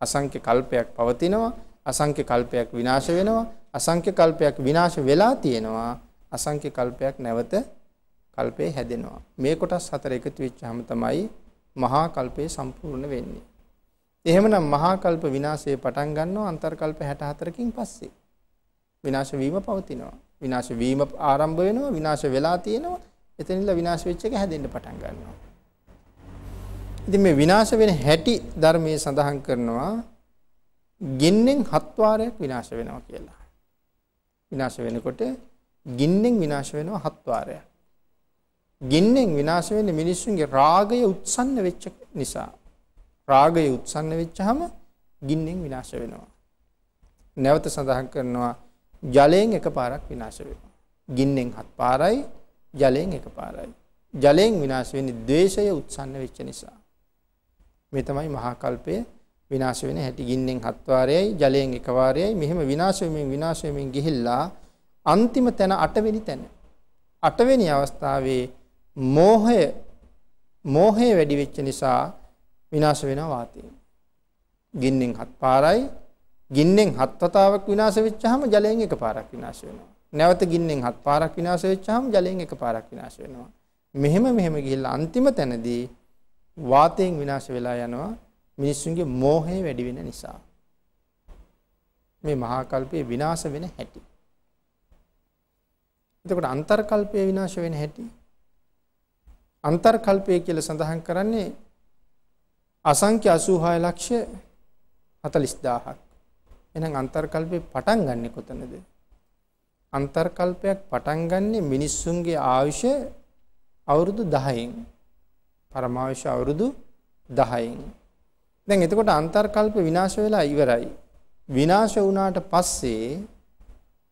[SPEAKER 2] අසංඛ්‍ය කල්පයක් පවතිනවා, අසංඛ්‍ය කල්පයක් විනාශ වෙනවා, අසංඛ්‍ය කල්පයක් විනාශ වෙලා තියෙනවා, අසංඛ්‍ය කල්පයක් නැවත කල්පේ හැදෙනවා. මේ කොටස් හතර එකතු වෙච්චාම තමයි මහා කල්පේ සම්පූර්ණ වෙන්නේ. එහෙමනම් මහා කල්ප විනාශයේ පටන් ගන්නවා අන්තර්කල්ප 64කින් පස්සේ. විනාශ වීම පවතිනවා. විනාශ වීම ආරම්භ වෙනවා, විනාශ වෙලා තියෙනවා. එතනින්ලා විනාශ වෙච්ච එක හැදෙන්න පටන් ගන්නවා. ඉතින් මේ විනාශ වෙන හැටි ධර්මයේ සඳහන් කරනවා ගින්නෙන් හත් වාරයක් විනාශ වෙනවා කියලා. විනාශ වෙනකොට ගින්නෙන් විනාශ වෙනවා හත් වාරයක්. ගින්නෙන් විනාශ වෙන්නේ මිනිස්සුන්ගේ රාගය උත්සන්න වෙච්ච නිසා. රාගය උත්සන්න වෙච්චහම ගින්නෙන් විනාශ වෙනවා. නැවත සඳහන් කරනවා ජලයෙන් එකපාරක් විනාශ වෙනවා. ගින්නෙන් හත් පාරයි ජලයෙන් එකපාරයි. ජලයෙන් විනාශ වෙන්නේ ද්වේෂය උත්සන්න වෙච්ච නිසා. මේ තමයි මහා කල්පය විනාශ වෙන හැටි ගින්නෙන් හත් වාරයයි ජලයෙන් එක වාරයයි මෙහෙම විනාශ වෙමින් විනාශ වෙමින් ගිහිල්ලා අන්තිම තැන අටවෙනි තැන. අටවෙනි අවස්ථාවේ මෝහය මෝහය වැඩි වෙච්ච නිසා විනාශ වෙනවා වාතය. ගින්නෙන් හත් පාරයි ගින්නෙන් හත් වතාවක් විනාශ වෙච්චාම ජලයෙන් එකපාරක් විනාශ වෙනවා. නැවත ගින්නෙන් හත් පාරක් විනාශ වෙච්චාම ජලයෙන් එකපාරක් විනාශ වෙනවා. මෙහෙම මෙහෙම ගිහිල්ලා අන්තිම තැනදී වාතයෙන් විනාශ වෙලා යනවා මිනිස්සුන්ගේ මෝහය වැඩි වෙන නිසා. මේ මහා කල්පයේ විනාශ වෙන හැටි. එතකොට අන්තර්කල්පයේ විනාශ වෙන හැටි අන්තර්කල්පය කියලා සඳහන් කරන්නේ අසංඛ්‍ය 86 ලක්ෂ 40000ක්. එහෙනම් අන්තර්කල්පේ පටන් ගන්නෙ කොතනද? අන්තර්කල්පයක් පටන් ගන්නෙ මිනිස්සුන්ගේ ආයුෂ අවුරුදු 10න්. පරමායුෂ අවුරුදු 10න්. දැන් එතකොට අන්තර්කල්ප විනාශ වෙලා ඉවරයි. විනාශ වුණාට පස්සේ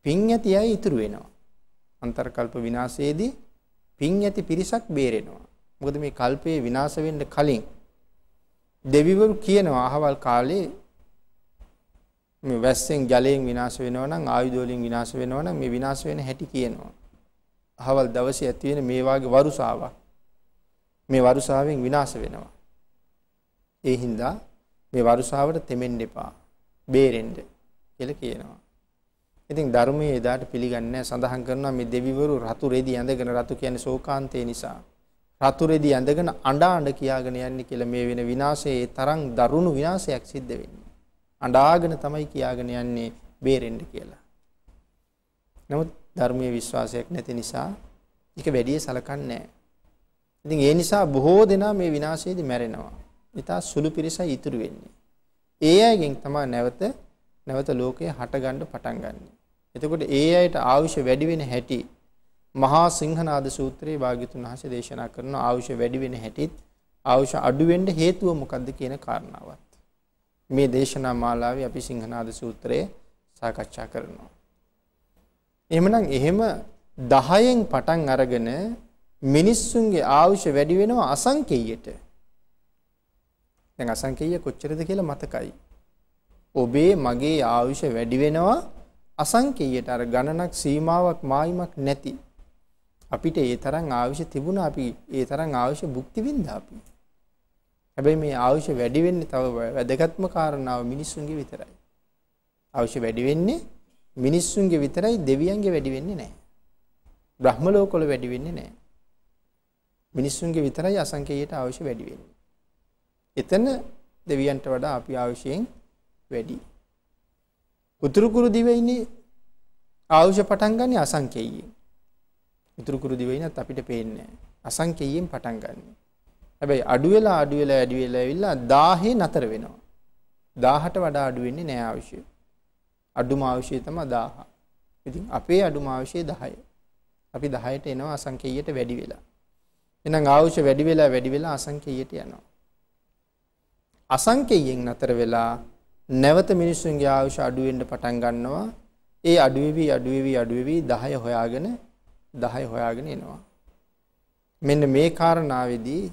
[SPEAKER 2] පින් ඇති අය ඉතුරු වෙනවා. අන්තර්කල්ප විනාශයේදී පින් ඇති පිරිසක් බේරෙනවා. මොකද මේ කල්පයේ විනාශ වෙන්න කලින් දෙවිවරු කියනවා අහවල් කාලේ මේ වැස්සෙන් ජලයෙන් විනාශ වෙනවා නම් ආයුධ වලින් විනාශ වෙනවා නම් මේ විනාශ වෙන හැටි කියනවා. අහවල් දවසේ ඇති වෙන මේ වාගේ වරුසාවක් මේ වරුසාවෙන් විනාශ වෙනවා. ඒ හින්දා මේ වරුසාවට තෙමෙන්න එපා. බේරෙන්න කියලා කියනවා. ඉතින් ධර්මයේ එදාට පිළිගන්නේ සඳහන් කරනවා මේ දෙවිවරු රතු රෙදි ඇඳගෙන රතු කියන්නේ ශෝකාන්තේ නිසා රතු රෙදි ඇඳගෙන අඬා අඬ කියාගෙන යන්නේ කියලා මේ වෙන විනාශයේ තරම් දරුණු විනාශයක් සිද්ධ වෙන්නේ. අඬාගෙන තමයි කියාගෙන යන්නේ බේරෙන්න කියලා. නමුත් ධර්මයේ විශ්වාසයක් නැති නිසා ඒක වැඩි සලකන්නේ නැහැ. ඉතින් ඒ නිසා බොහෝ දෙනා මේ විනාශයේදී මැරෙනවා. ඊට සුළු පිරිසයි ඉතුරු වෙන්නේ. ඒ අයගෙන් තමයි නැවත නැවත ලෝකය හටගන්න පටන් ගන්නෙ. එතකොට ඒ අයට ආයුෂ වැඩි වෙන හැටි මහා සිංහනාද සූත්‍රයේ භාග්‍යතුන් වහන්සේ දේශනා කරන ආයුෂ වැඩි වෙන හැටිත් ආයුෂ අඩු වෙන්න හේතුව මොකක්ද කියන කාරණාවත් මේ දේශනා මාලාවේ අපි සිංහනාද සූත්‍රයේ සාකච්ඡා කරනවා. එහෙමනම් එහෙම 10න් පටන් අරගෙන මිනිස්සුන්ගේ ආයුෂ වැඩි වෙනවා අසංකේයයට. දැන් අසංකේය කොච්චරද කියලා මතකයි. ඔබේ මගේ ආයුෂ වැඩි වෙනවා අසංකේයයට අර ගණනක් සීමාවක් මායිමක් නැති අපිට ඒ තරම් ආයුෂ තිබුණා අපි ඒ තරම් ආයුෂ භුක්ති විඳා අපි. හැබැයි මේ ආයුෂ වැඩි වෙන්නේ තව වැදගත්ම කාරණාව මිනිස්සුන්ගේ විතරයි. ආයුෂ වැඩි වෙන්නේ මිනිස්සුන්ගේ විතරයි දෙවියන්ගේ වැඩි වෙන්නේ නැහැ. බ්‍රහ්ම ලෝකවල වැඩි වෙන්නේ නැහැ. මිනිස්සුන්ගේ විතරයි අසංකේයයට ආයුෂ වැඩි වෙන්නේ. එතන දෙවියන්ට වඩා අපි ආයුෂයෙන් වැඩි. උතුරු කුරු දිවයිනේ ආයුෂ පටන් ගන්නේ අසංකේයයෙන්. උතුරු කුරු දිවයිනත් අපිට පේන්නේ අසංකේයයෙන් පටන් ගන්න. හැබැයි අඩු වෙලා අඩු වෙලා අඩු වෙලා ඇවිල්ලා 1000 නතර වෙනවා. 1000ට වඩා අඩු වෙන්නේ නෑ අවශ්‍ය. අඩුම අවශ්‍ය තමයි 1000. ඉතින් අපේ අඩුම අවශ්‍ය 10. අපි 10ට එනවා අසංකේයයට වැඩි වෙලා. එහෙනම් අවශ්‍ය වැඩි වෙලා වැඩි වෙලා අසංකේයයට යනවා. අසංකේයයෙන් නතර වෙලා නැවත මිනිස්සුන්ගේ ආයුෂ අඩු වෙන්න පටන් ගන්නවා. ඒ අඩු වෙවි අඩු වෙවි අඩු වෙවි 10 හොයාගෙන 10 හොයාගෙන එනවා. මෙන්න මේ කාරණාවේදී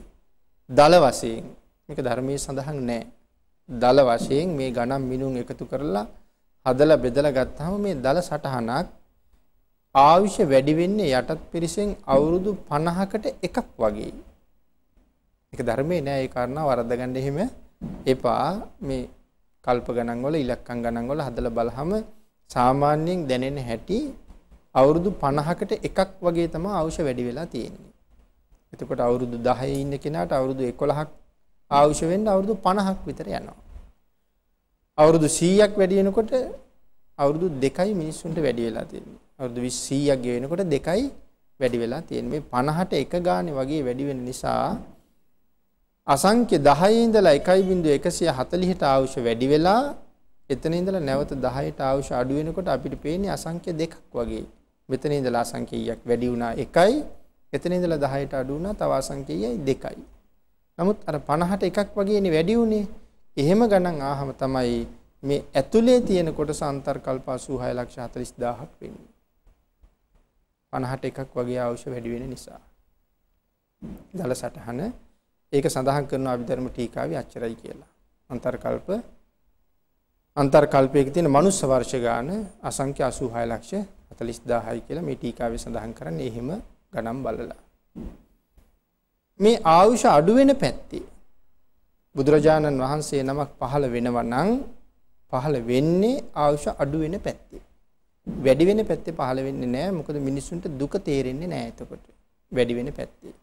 [SPEAKER 2] දල වශයෙන් මේක ධර්මයේ සඳහන් නැහැ. දල වශයෙන් මේ ගණන් මිනුම් එකතු කරලා හදලා බෙදලා ගත්තාම මේ දල සටහනක් ආයුෂ වැඩි වෙන්නේ යටත් පිරිසෙන් අවුරුදු 50කට එකක් වගේ. ඒක ධර්මයේ නෑ ඒ කාරණා වරද්දගන්න එහෙම එපා. මේ කල්ප ගණන් වල ඉලක්කම් ගණන් වල හදලා බලහම සාමාන්‍යයෙන් දැනෙන හැටි අවුරුදු 50කට එකක් වගේ තමයි ආයුෂ වැඩි වෙලා තියෙන්නේ. එතකොට අවුරුදු 10 ඉන්න කෙනාට අවුරුදු 11ක් ආයුෂ වෙන්න අවුරුදු 50ක් විතර යනවා. අවුරුදු 100ක් වැඩි වෙනකොට අවුරුදු 2යි මිනිස්සුන්ට වැඩි වෙලා තියෙන්නේ. අවුරුදු 100ක් ගෙවෙනකොට 2යි වැඩි වෙලා තියෙන්නේ. මේ 50ට එක ගානේ වගේ වැඩි වෙන නිසා අසංඛ්‍ය 10 ඉඳලා 1.140ට ආයුෂ වැඩි වෙලා එතන ඉඳලා නැවත 10ට ආයුෂ අඩු වෙනකොට අපිට පේන්නේ අසංඛ්‍ය දෙකක් වගේ. මෙතන ඉඳලා අසංඛ්‍යයක් වැඩි වුණා 1යි එතන ඉඳලා 10ට අඩු වුණා තව අසංඛ්‍යයයි 2යි. නමුත් අර 50ට එකක් වගේනේ වැඩි වුණේ. එහෙම ගණන් ආහම තමයි මේ ඇතුලේ තියෙන කොටස අන්තර්කල්ප 86 ලක්ෂ 40000ක් වෙන්නේ. 50ට එකක් වගේ අවශ්‍ය වැඩි වෙන නිසා. දල සටහන ඒක සඳහන් කරන අභිධර්ම ටීකාවේ අච්චරයි කියලා. අන්තර්කල්ප අන්තර්කල්පයක තියෙන මනුස්ස වර්ෂ ගාන අසංඛ්‍ය 86 ලක්ෂ 40000යි කියලා මේ ටීකාවේ සඳහන් කරන්නේ එහෙම ගණන් බලලා. මේ ආයුෂ අඩු වෙන පැත්තේ බුදුරජාණන් වහන්සේ නමක් පහළ වෙනවා නම් පහළ වෙන්නේ ආයුෂ අඩු වෙන පැත්තේ. වැඩි වෙන පැත්තේ පහළ වෙන්නේ නැහැ. මොකද මිනිස්සුන්ට දුක තේරෙන්නේ නැහැ එතකොට. වැඩි වෙන පැත්තේ.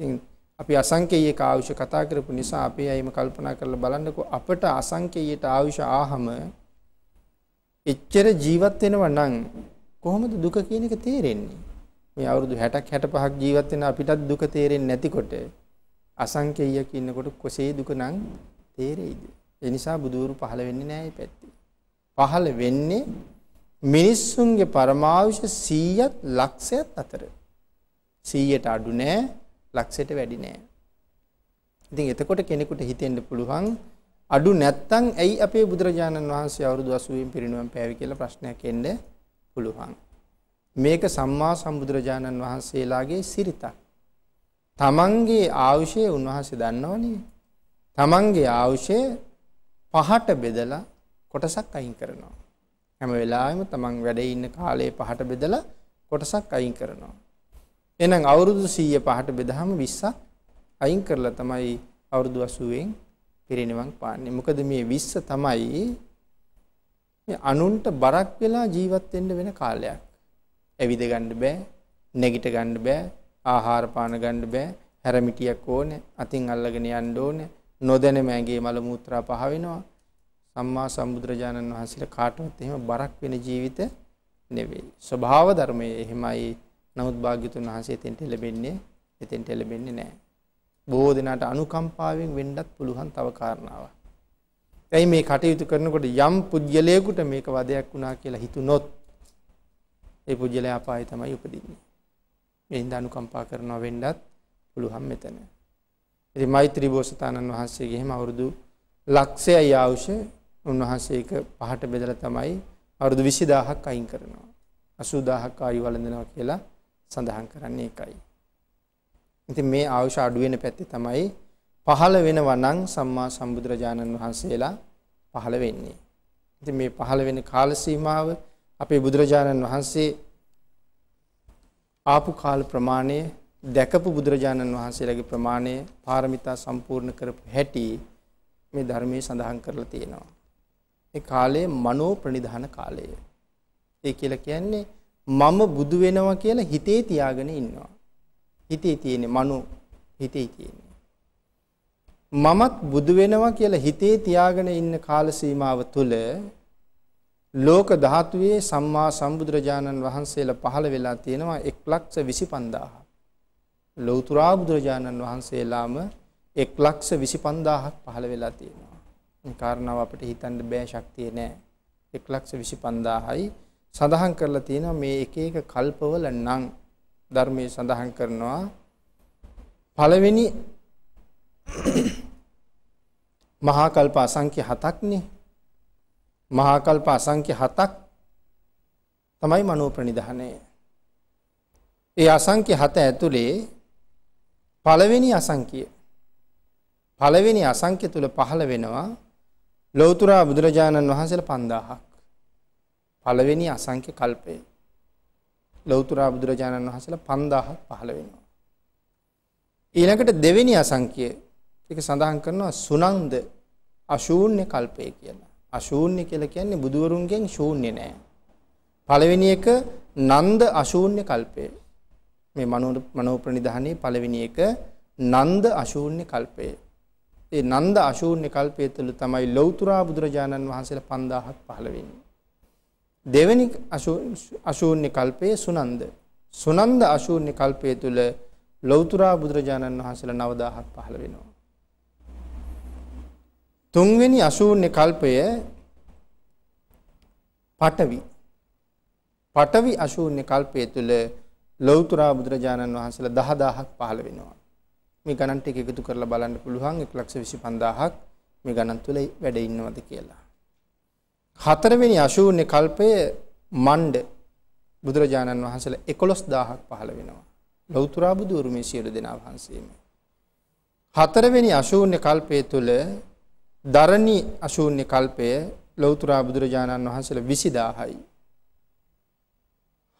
[SPEAKER 2] ඉතින් අපි අසංකේයක ආයුෂ කතා කරපු නිසා අපි අයිම කල්පනා කරලා බලන්නකෝ අපට අසංකේයයට ආයුෂ ආහම එච්චර ජීවත් වෙනවා නම් කොහොමද දුක කියන එක තේරෙන්නේ? මේ අවුරුදු 60ක් 65ක් ජීවත් වෙන අපිටත් දුක තේරෙන්නේ නැතිකොට අසංකේයක ඉන්නකොට කොසේ දුක නම් තේරෙයිද? ඒ නිසා බුදුවරු පහළ වෙන්නේ නැහැ මේ පැත්තේ. පහළ වෙන්නේ මිනිස්සුන්ගේ පරමාවුෂ 100ත් ලක්ෂයත් අතර. 100ට අඩු නෑ ලක්ෂයට වැඩි නෑ. ඉතින් එතකොට කෙනෙකුට හිතෙන්න පුළුවන් අඩු නැත්තම් ඇයි අපේ බුදුරජාණන් වහන්සේ අවුරුදු 80න් පිරිනුවම් පෑවි කියලා ප්‍රශ්නයක් එන්න පුළුවන්. මේක සම්මා සම්බුදුරජාණන් වහන්සේලාගේ සිරිතක්. තමන්ගේ ආයුෂය උන්වහන්සේ දන්නවනේ. තමන්ගේ ආයුෂය පහට බෙදලා කොටසක් අයින් කරනවා. හැම වෙලාවෙම තමන් වැඩ ඉන්න කාලේ පහට බෙදලා කොටසක් අයින් කරනවා. එහෙනම් අවුරුදු 100 පහට බෙදහම 20ක් අයින් කරලා තමයි අවුරුදු 80න් පිරිනිවන් පාන්නේ. මොකද මේ 20 තමයි මේ අනුන්ට බරක් වෙලා ජීවත් වෙන්න වෙන කාලයක්. ඇවිද ගන්න බෑ, නැගිට ගන්න බෑ, ආහාර පාන ගන්න බෑ, හැරමිටියක් ඕනේ, අතින් අල්ලගෙන යන්න ඕනේ, නොදැන මෑගේ මල මුත්‍රා පහ වෙනවා. සම්මා සම්බුදුරජාණන් වහන්සේලා කාටවත් එහෙම බරක් වෙන ජීවිත නෙවෙයි. ස්වභාව ධර්මයේ එහෙමයි නමුත් භාග්‍යතුන් වහන්සේ එතෙන්ට ලැබෙන්නේ එතෙන්ට ලැබෙන්නේ නැහැ. බොහෝ දෙනාට අනුකම්පාවෙන් වෙන්නත් පුළුවන් තව කාරණාවක්. එයි මේ කටයුතු කරනකොට යම් පුජ්‍යලයකට මේක වදයක් වුණා කියලා හිතුනොත් ඒ පුජ්‍යලයා අපායේ තමයි උපදින්නේ. මේ හින්දා අනුකම්පා කරනවා වෙන්නත් පුළුවන් මෙතන. ඉතින් මෛත්‍රී බෝසතාණන් වහන්සේගේ එහෙම අවුරුදු ලක්ෂයයි ආයුෂ උන්වහන්සේ එක පහට බෙදලා තමයි අවුරුදු 20000ක් අයින් කරනවා. 80000ක් ආයු වළඳනවා කියලා සඳහන් කරන්නේ ඒකයි. ඉතින් මේ ආයුෂ අඩු වෙන පැත්තේ තමයි පහළ වෙනවා නම් සම්මා සම්බුදුරජාණන් වහන්සේලා පහළ වෙන්නේ. ඉතින් මේ පහළ වෙන කාල සීමාව අපේ බුදුරජාණන් වහන්සේ ආපු කාල ප්‍රමාණය දැකපු බුදුරජාණන් වහන්සේලාගේ ප්‍රමාණය පාරමිතා සම්පූර්ණ කරපු හැටි මේ ධර්මයේ සඳහන් කරලා තියෙනවා. ඒ කාලය මනෝ ප්‍රනිධාන කාලය. ඒ කියලා කියන්නේ මම බුදු වෙනවා කියලා හිතේ තියාගෙන ඉන්නවා. හිතේ තියෙන මනෝ හිතේ තියෙන්නේ. මමත් බුදු වෙනවා කියලා හිතේ තියාගෙන ඉන්න කාල සීමාව තුළ ලෝක ධාතුවේ සම්මා සම්බුදුරජාණන් වහන්සේලා පහළ වෙලා තියෙනවා 125000. ලෞතුරා බුදුරජාණන් වහන්සේලාම 125000ක් පහළ වෙලා තියෙනවා. මේ කාරණාව අපිට හිතන්න බෑ ශක්තිය නෑ. 125000යි සඳහන් කරලා තියෙනවා මේ එක එක කල්පවල නම් ධර්මයේ සඳහන් කරනවා පළවෙනි මහා කල්ප අසංඛ්‍ය 7ක්නේ මහා කල්ප අසංඛ්‍ය 7ක් තමයි මනෝ ප්‍රනිධානය. ඒ අසංඛ්‍ය 7 ඇතුලේ පළවෙනි අසංඛ්‍ය පළවෙනි අසංඛ්‍ය තුල පහළ වෙනවා ලෞතර බුදුරජාණන් වහන්සේලා 5000ක්. පළවෙනි අසංඛ්‍ය කල්පය. ලෞතර බුදුරජාණන් වහන්සේලා 5000ක් පහළ වෙනවා. ඊළඟට දෙවෙනි අසංඛ්‍ය ඒක සඳහන් කරනවා සුනන්ද අශූන්‍ය කල්පය කියලා. අශූන්‍ය කියලා කියන්නේ බුදුවරුන්ගෙන් ශූන්‍ය නෑ. පළවෙනි එක නන්ද අශූන්‍ය කල්පය. මේ මනෝ මනෝ ප්‍රනිධානයේ පළවෙනි එක නන්ද අශූන්‍ය කල්පය. ඒ නන්ද අශූන්‍ය කල්පය තුළ තමයි ලෞතුරා බුදුරජාණන් වහන්සේලා 5000ක් පහළ වෙන්නේ. දෙවෙනි අශූන්‍ය කල්පයේ සුනන්ද. සුනන්ද අශූන්‍ය කල්පය තුළ ලෞතුරා බුදුරජාණන් වහන්සේලා 9000ක් පහළ වෙනවා. තුන්වෙනි අශූන්‍ය කල්පය පටවි. පටවි අශූන්‍ය කල්පය තුළ ලෞතුරා බුදුරජාණන් වහන්සේලා 10000ක් පහළ වෙනවා. මේ ගණන් ටික එකතු කරලා බලන්න පුළුවන් 125000ක් මේ ගණන් තුල වැඩ ඉන්නවද කියලා. හතරවෙනි අශූන්‍ය කල්පය මණ්ඩ බුදුරජාණන් වහන්සේලා 11000ක් පහළ වෙනවා. ලෞතර බුදුරු මේ සියලු දෙනා වහන්සේම. හතරවෙනි අශූන්‍ය කල්පය තුල දරණි අශූන්‍ය කල්පය ලෞතර බුදුරජාණන් වහන්සේලා 20000යි.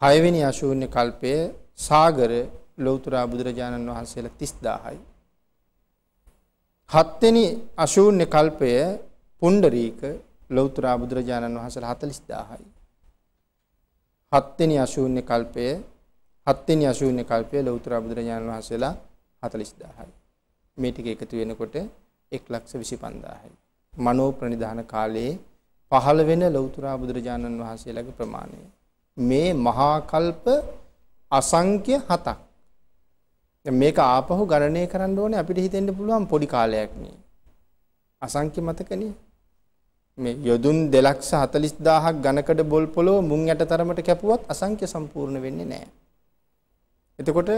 [SPEAKER 2] හයවෙනි අශූන්‍ය කල්පය සාගර ලෞතර බුදුරජාණන් වහන්සේලා 30000යි. හත්වෙනි අශූන්‍ය කල්පය පුණ්ඩරීක ලෞතර බුදුරජාණන් වහන්සේලා 40000යි. හත්වෙනි අශූන්‍ය කල්පය හත්වෙනි අශූන්‍ය කල්පය ලෞතර බුදුරජාණන් වහන්සේලා 40000යි. මේ ටික එකතු වෙනකොට 125000යි. මනෝ ප්‍රනිධාන කාලයේ පහළ වෙන ලෞතර බුදුරජාණන් වහන්සේලාගේ ප්‍රමාණය. මේ මහා කල්ප අසංඛ්‍ය හතක්. මේක ආපහු ගණනය කරන්න ඕනේ අපිට හිතෙන්න පුළුවන් පොඩි කාලයක් නේ. අසංඛ්‍ය මතකනේ. මේ යොදුන් 240000ක් ඝනකඩ බොල් පොළොව මුං යට තරමට කැපුවත් අසංඛ්‍ය සම්පූර්ණ වෙන්නේ නැහැ. එතකොට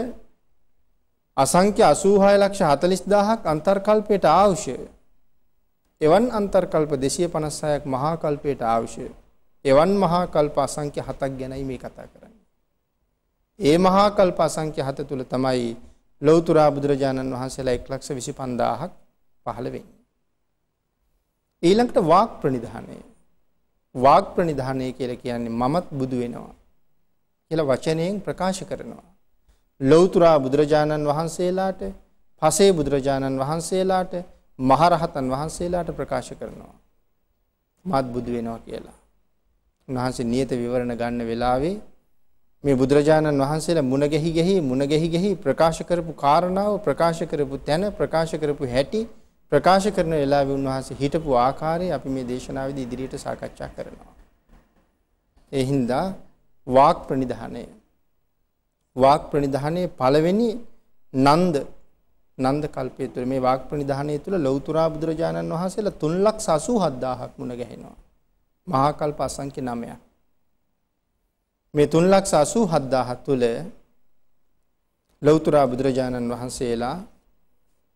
[SPEAKER 2] අසංඛ්‍ය 86 ලක්ෂ 40000ක් අන්තර්කල්පයට අවශ්‍ය. එවන් අන්තර්කල්ප 256ක් මහා කල්පයට අවශ්‍ය. එවන් මහා කල්ප අසංඛ්‍ය 7ක් ගැනයි මේ කතා කරන්නේ. ඒ මහා කල්ප අසංඛ්‍ය 7 තුල තමයි ලෞතර බුදුරජාණන් වහන්සේලා 125000ක් පහළ වෙන්නේ. ඊළඟට වාක් ප්‍රනිධානය. වාක් ප්‍රනිධානය කියලා කියන්නේ මමත් බුදු වෙනවා කියලා වචනයෙන් ප්‍රකාශ කරනවා. ලෞතර බුදුරජාණන් වහන්සේලාට, පසේ බුදුරජාණන් වහන්සේලාට, මහරහතන් වහන්සේලාට ප්‍රකාශ කරනවා. මත් බුදු වෙනවා කියලා. උන්වහන්සේ නියත විවරණ ගන්න වෙලාවේ මේ බුදුරජාණන් වහන්සේලා මුණ ගැහි ගැහි මුණ ගැහි ගැහි ප්‍රකාශ කරපු කාරණාව ප්‍රකාශ කරපු තැන ප්‍රකාශ කරපු හැටි ප්‍රකාශ කරන වෙලාවේ උන්වහන්සේ හිටපු ආකාරය අපි මේ දේශනාවේදී ඉදිරියට සාකච්ඡා කරනවා. ඒ හින්දා වාක් ප්‍රනිධානය වාක් ප්‍රනිධානයේ පළවෙනි නන්ද නන්ද කල්පයේ තුල මේ වාක් ප්‍රනිධානයේ තුල ලෞතර බුදුරජාණන් වහන්සේලා 387000ක් මුණ ගැහෙනවා. මහා කල්ප අසංඛ්‍ය 9ක්. මේ 387000 තුල ලෞතර බුදුරජාණන් වහන්සේලා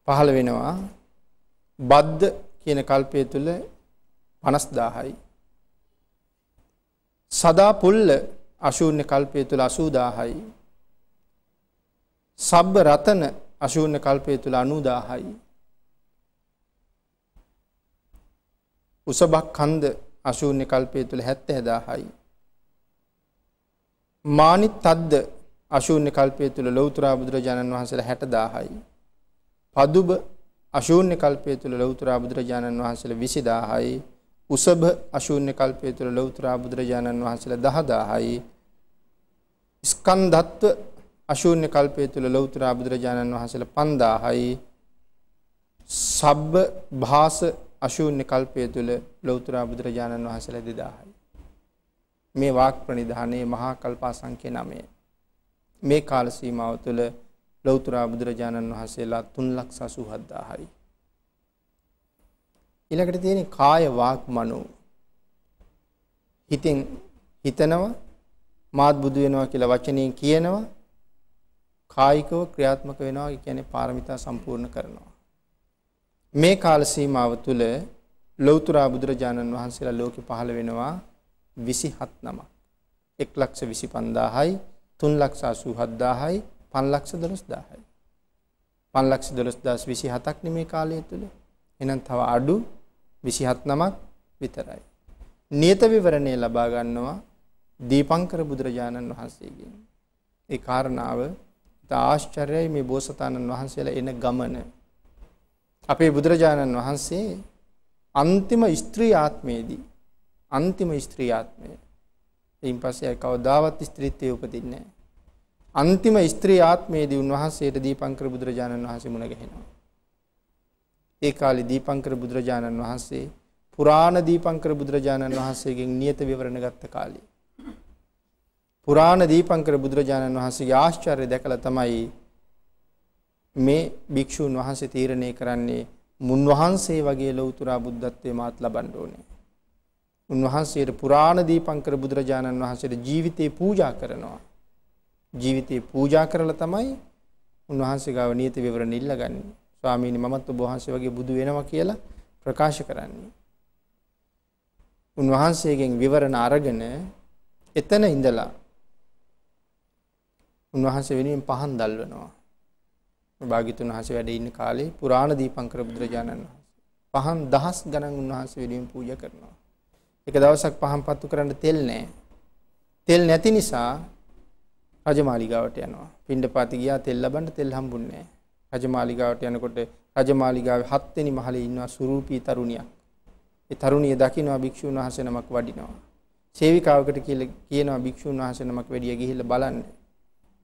[SPEAKER 2] පහළ වෙනවා. බද්ද කියන කල්පය තුල 50000යි සදා පුල්ල අශූන්‍ය කල්පය තුල 80000යි සබ්බ රතන අශූන්‍ය කල්පය තුල 90000යි උසබක් කන්ද අශූන්‍ය කල්පය තුළ 70000යි. මානිත් තද්ද අශූන්‍ය කල්පය තුළ ලෞතර බුදුරජාණන් වහන්සේලා 60000යි. පදුබ අශූන්‍ය කල්පය තුළ ලෞතර බුදුරජාණන් වහන්සේලා 20000යි. උසභ අශූන්‍ය කල්පය තුළ ලෞතර බුදුරජාණන් වහන්සේලා 10000යි. ස්කන්ධත්ව අශූන්‍ය කල්පය තුළ ලෞතර බුදුරජාණන් වහන්සේලා 5000යි. සබ්බ භාස අශූන්‍ය කල්පය තුළ ලෞතර බුදුරජාණන් වහන්සේලා 2000යි. මේ වාක් ප්‍රනිධානයේ මහා කල්පාසංඛ්‍ය 9. මේ කාල සීමාව තුළ ලෞතර බුදුරජාණන් වහන්සේලා 387000යි. ඊළඟට තියෙන කාය වාක් මනෝ. හිතෙන් හිතනවා මාත් බුදු වෙනවා කියලා වචනයෙන් කියනවා කායිකව ක්‍රියාත්මක වෙනවා කියන්නේ පාරමිතා සම්පූර්ණ කරනවා. මේ කාල සීමාව තුළ ලෞතර බුදුරජාණන් වහන්සේලා ලෝකෙ පහළ වෙනවා 27 නමක්. 125000යි 387000යි 512000යි. 512027ක් නෙමේ කාලය තුල. එහෙනම් තව අඩු 27 නමක් විතරයි. නියත විවරණය ලබා ගන්නවා දීපංකර බුදුරජාණන් වහන්සේගෙන්. ඒ කාරණාව ආශ්චර්යයි මේ බෝසතාණන් වහන්සේලා එන ගමන. අපේ බුදුරජාණන් වහන්සේ අන්තිම ස්ත්‍රී ආත්මයේදී අන්තිම ස්ත්‍රී ආත්මය. එයින් පස්සේ කවදාවත් ස්ත්‍රීත්වයේ උපදින්නේ නැහැ. අන්තිම ස්ත්‍රී ආත්මයේදී උන්වහන්සේට දීපංකර බුදුරජාණන් වහන්සේ මුණ ගැහෙනවා. ඒ කාලේ දීපංකර බුදුරජාණන් වහන්සේ පුරාණ දීපංකර බුදුරජාණන් වහන්සේගෙන් නියත විවරණ ගත්ත කාලේ. පුරාණ දීපංකර බුදුරජාණන් වහන්සේගේ ආශ්චර්ය දැකලා තමයි මේ භික්ෂූන් වහන්සේ තීරණය කරන්නේ මුන්වහන්සේ වගේ ලෞතර බුද්ධත්වයේ මාත් ලබන්න ඕනේ. උන්වහන්සේට පුරාණ දීපංකර බුදුරජාණන් වහන්සේට ජීවිතේ පූජා කරනවා. ජීවිතේ පූජා කරලා තමයි උන්වහන්සේ ගාව නියත විවරණ ඉල්ලගන්නේ. ස්වාමීනි මමත් ඔබ වහන්සේ වගේ බුදු වෙනවා කියලා ප්‍රකාශ කරන්නේ. උන්වහන්සේගෙන් විවරණ අරගෙන එතන ඉඳලා උන්වහන්සේ වෙනුවෙන් පහන් දැල්වනවා. භාග්‍යතුන් වහන්සේ වැඩ ඉන්න කාලේ පුරාණ දීපංකර බුදුරජාණන් වහන්සේ පහන් දහස් ගණන් උන්වහන්සේ වෙනුවෙන් පූජා කරනවා. එක දවසක් පහන් පත්තු කරන්න තෙල් නැහැ. තෙල් නැති නිසා රජමාලිගාවට යනවා. පින්ඩපාති ගියා තෙල් ලබන්න තෙල් හම්බුන්නේ නැහැ. රජමාලිගාවට යනකොට රජමාලිගාවේ හත්වෙනි මහලේ ඉන්නවා සුරූපී තරුණියක්. ඒ තරුණිය දකිනවා භික්ෂුන් වහන්සේ නමක් වඩිනවා. සේවිකාවකට කියලා කියනවා භික්ෂුන් වහන්සේ නමක් වැඩිය ගිහිල්ලා බලන්න.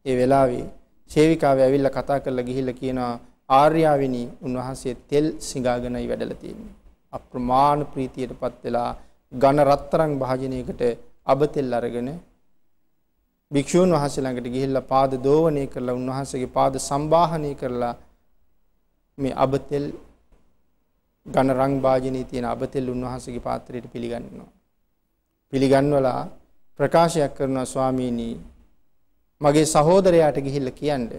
[SPEAKER 2] ඒ වෙලාවේ සේවිකාව ඇවිල්ලා කතා කරලා ගිහිල්ලා කියනවා ආර්යාවිනි උන්වහන්සේ තෙල් සිඟාගෙනයි වැඩලා තියෙන්නේ. අප්‍රමාණ ප්‍රීතියටපත් වෙලා ඝන රත්තරන් භාජනයකට අබතෙල් අරගෙන භික්ෂූන් වහන්සේ ළඟට ගිහිල්ලා පාද දෝවණය කරලා උන්වහන්සේගේ පාද සම්බාහනය කරලා මේ අබතෙල් ඝන රංග භාජනයේ තියෙන අබතෙල් උන්වහන්සේගේ පාත්‍රයට පිළිගන්නවා. පිළිගන්වලා ප්‍රකාශයක් කරනවා ස්වාමීනි මගේ සහෝදරයාට ගිහිල්ලා කියන්න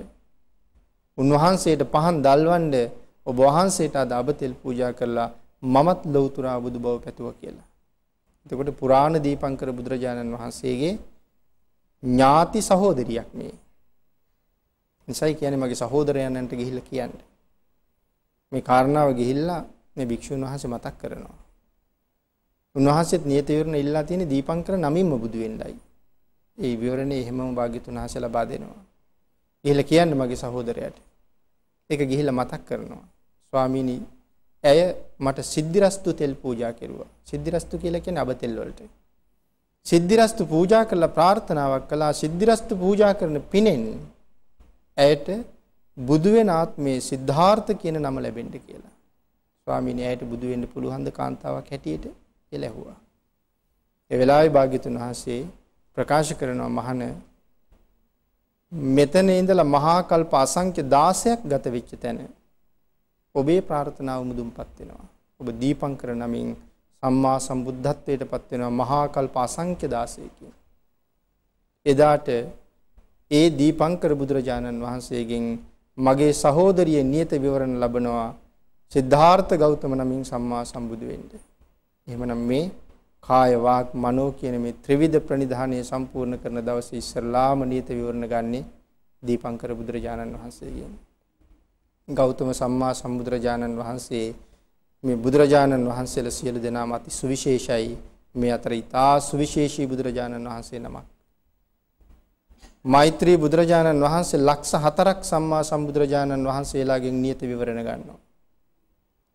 [SPEAKER 2] උන්වහන්සේට පහන් දල්වන්න ඔබ වහන්සේට අද අබතෙල් පූජා කරලා මමත් ලෞතර බුදු බව පැතුවා කියලා. එතකොට පුරාණ දීපංකර බුදුරජාණන් වහන්සේගේ ඥාති සහෝදරියක් මේ. නිසයි කියන්නේ මගේ සහෝදරයන්න්ට ගිහිල්ලා කියන්න. මේ කාරණාව ගිහිල්ලා මේ භික්ෂුන් වහන්සේ මතක් කරනවා. උන්වහන්සේත් නියත විවරණ ඉල්ලා තියෙන දීපංකර නමින්ම බුදු වෙන්නයි. ඒ විවරණේ එහෙමම භාග්‍යතුන් වහන්සේ ලබා දෙනවා. ගිහිල්ලා කියන්න මගේ සහෝදරයාට. ඒක ගිහිල්ලා මතක් කරනවා. ස්වාමීනි ඇය මට සිද්ධිරස්තු තෙල් පූජා කෙරුවා. සිද්ධිරස්තු කියලා කියන්නේ අබ තෙල් වලට. සිද්ධිරස්තු පූජා කරලා ප්‍රාර්ථනාවක් කළා සිද්ධිරස්තු පූජා කරන පිනෙන් ඇයට බුදු වෙන ආත්මේ සිද්ධාර්ථ කියන නම ලැබෙන්න කියලා. ස්වාමීනි ඇයට බුදු වෙන්න පුළුවන් ද කාන්තාවක් හැටියට කියලා ඇහුවා. ඒ වෙලාවේ භාග්‍යතුන් වහන්සේ ප්‍රකාශ කරනවා මහන මෙතන ඉඳලා මහා කල්ප අසංඛ්‍ය 16ක් ගත වෙච්ච තැන ඔබේ ප්‍රාර්ථනාව මුදුන්පත් වෙනවා. ඔබ දීපංකර නමින් සම්මා සම්බුද්ධත්වයට පත් වෙනවා මහා කල්ප අසංඛ්‍ය 16කින්. එදාට ඒ දීපංකර බුදුරජාණන් වහන්සේගෙන් මගේ සහෝදරිය නියත විවරණ ලබනවා සිද්ධාර්ථ ගෞතම නමින් සම්මා සම්බුදු වෙන්න. එහෙමනම් මේ කාය වාක් මනෝ කියන මේ ත්‍රිවිධ ප්‍රනිධානය සම්පූර්ණ කරන දවසේ ඉස්සරලාම නියත විවරණ ගන්නේ දීපංකර බුදුරජාණන් වහන්සේගෙන්. ගෞතම සම්මා සම්බුදුරජාණන් වහන්සේ මේ බුදුරජාණන් වහන්සේලා සියලු දෙනාම අති සුවිශේෂයි මේ අතර ඊතා සුවිශේෂී බුදුරජාණන් වහන්සේ නමක්. මෛත්‍රී බුදුරජාණන් වහන්සේ ලක්ෂ 4ක් සම්මා සම්බුදුරජාණන් වහන්සේලාගෙන් නියත විවරණ ගන්නවා.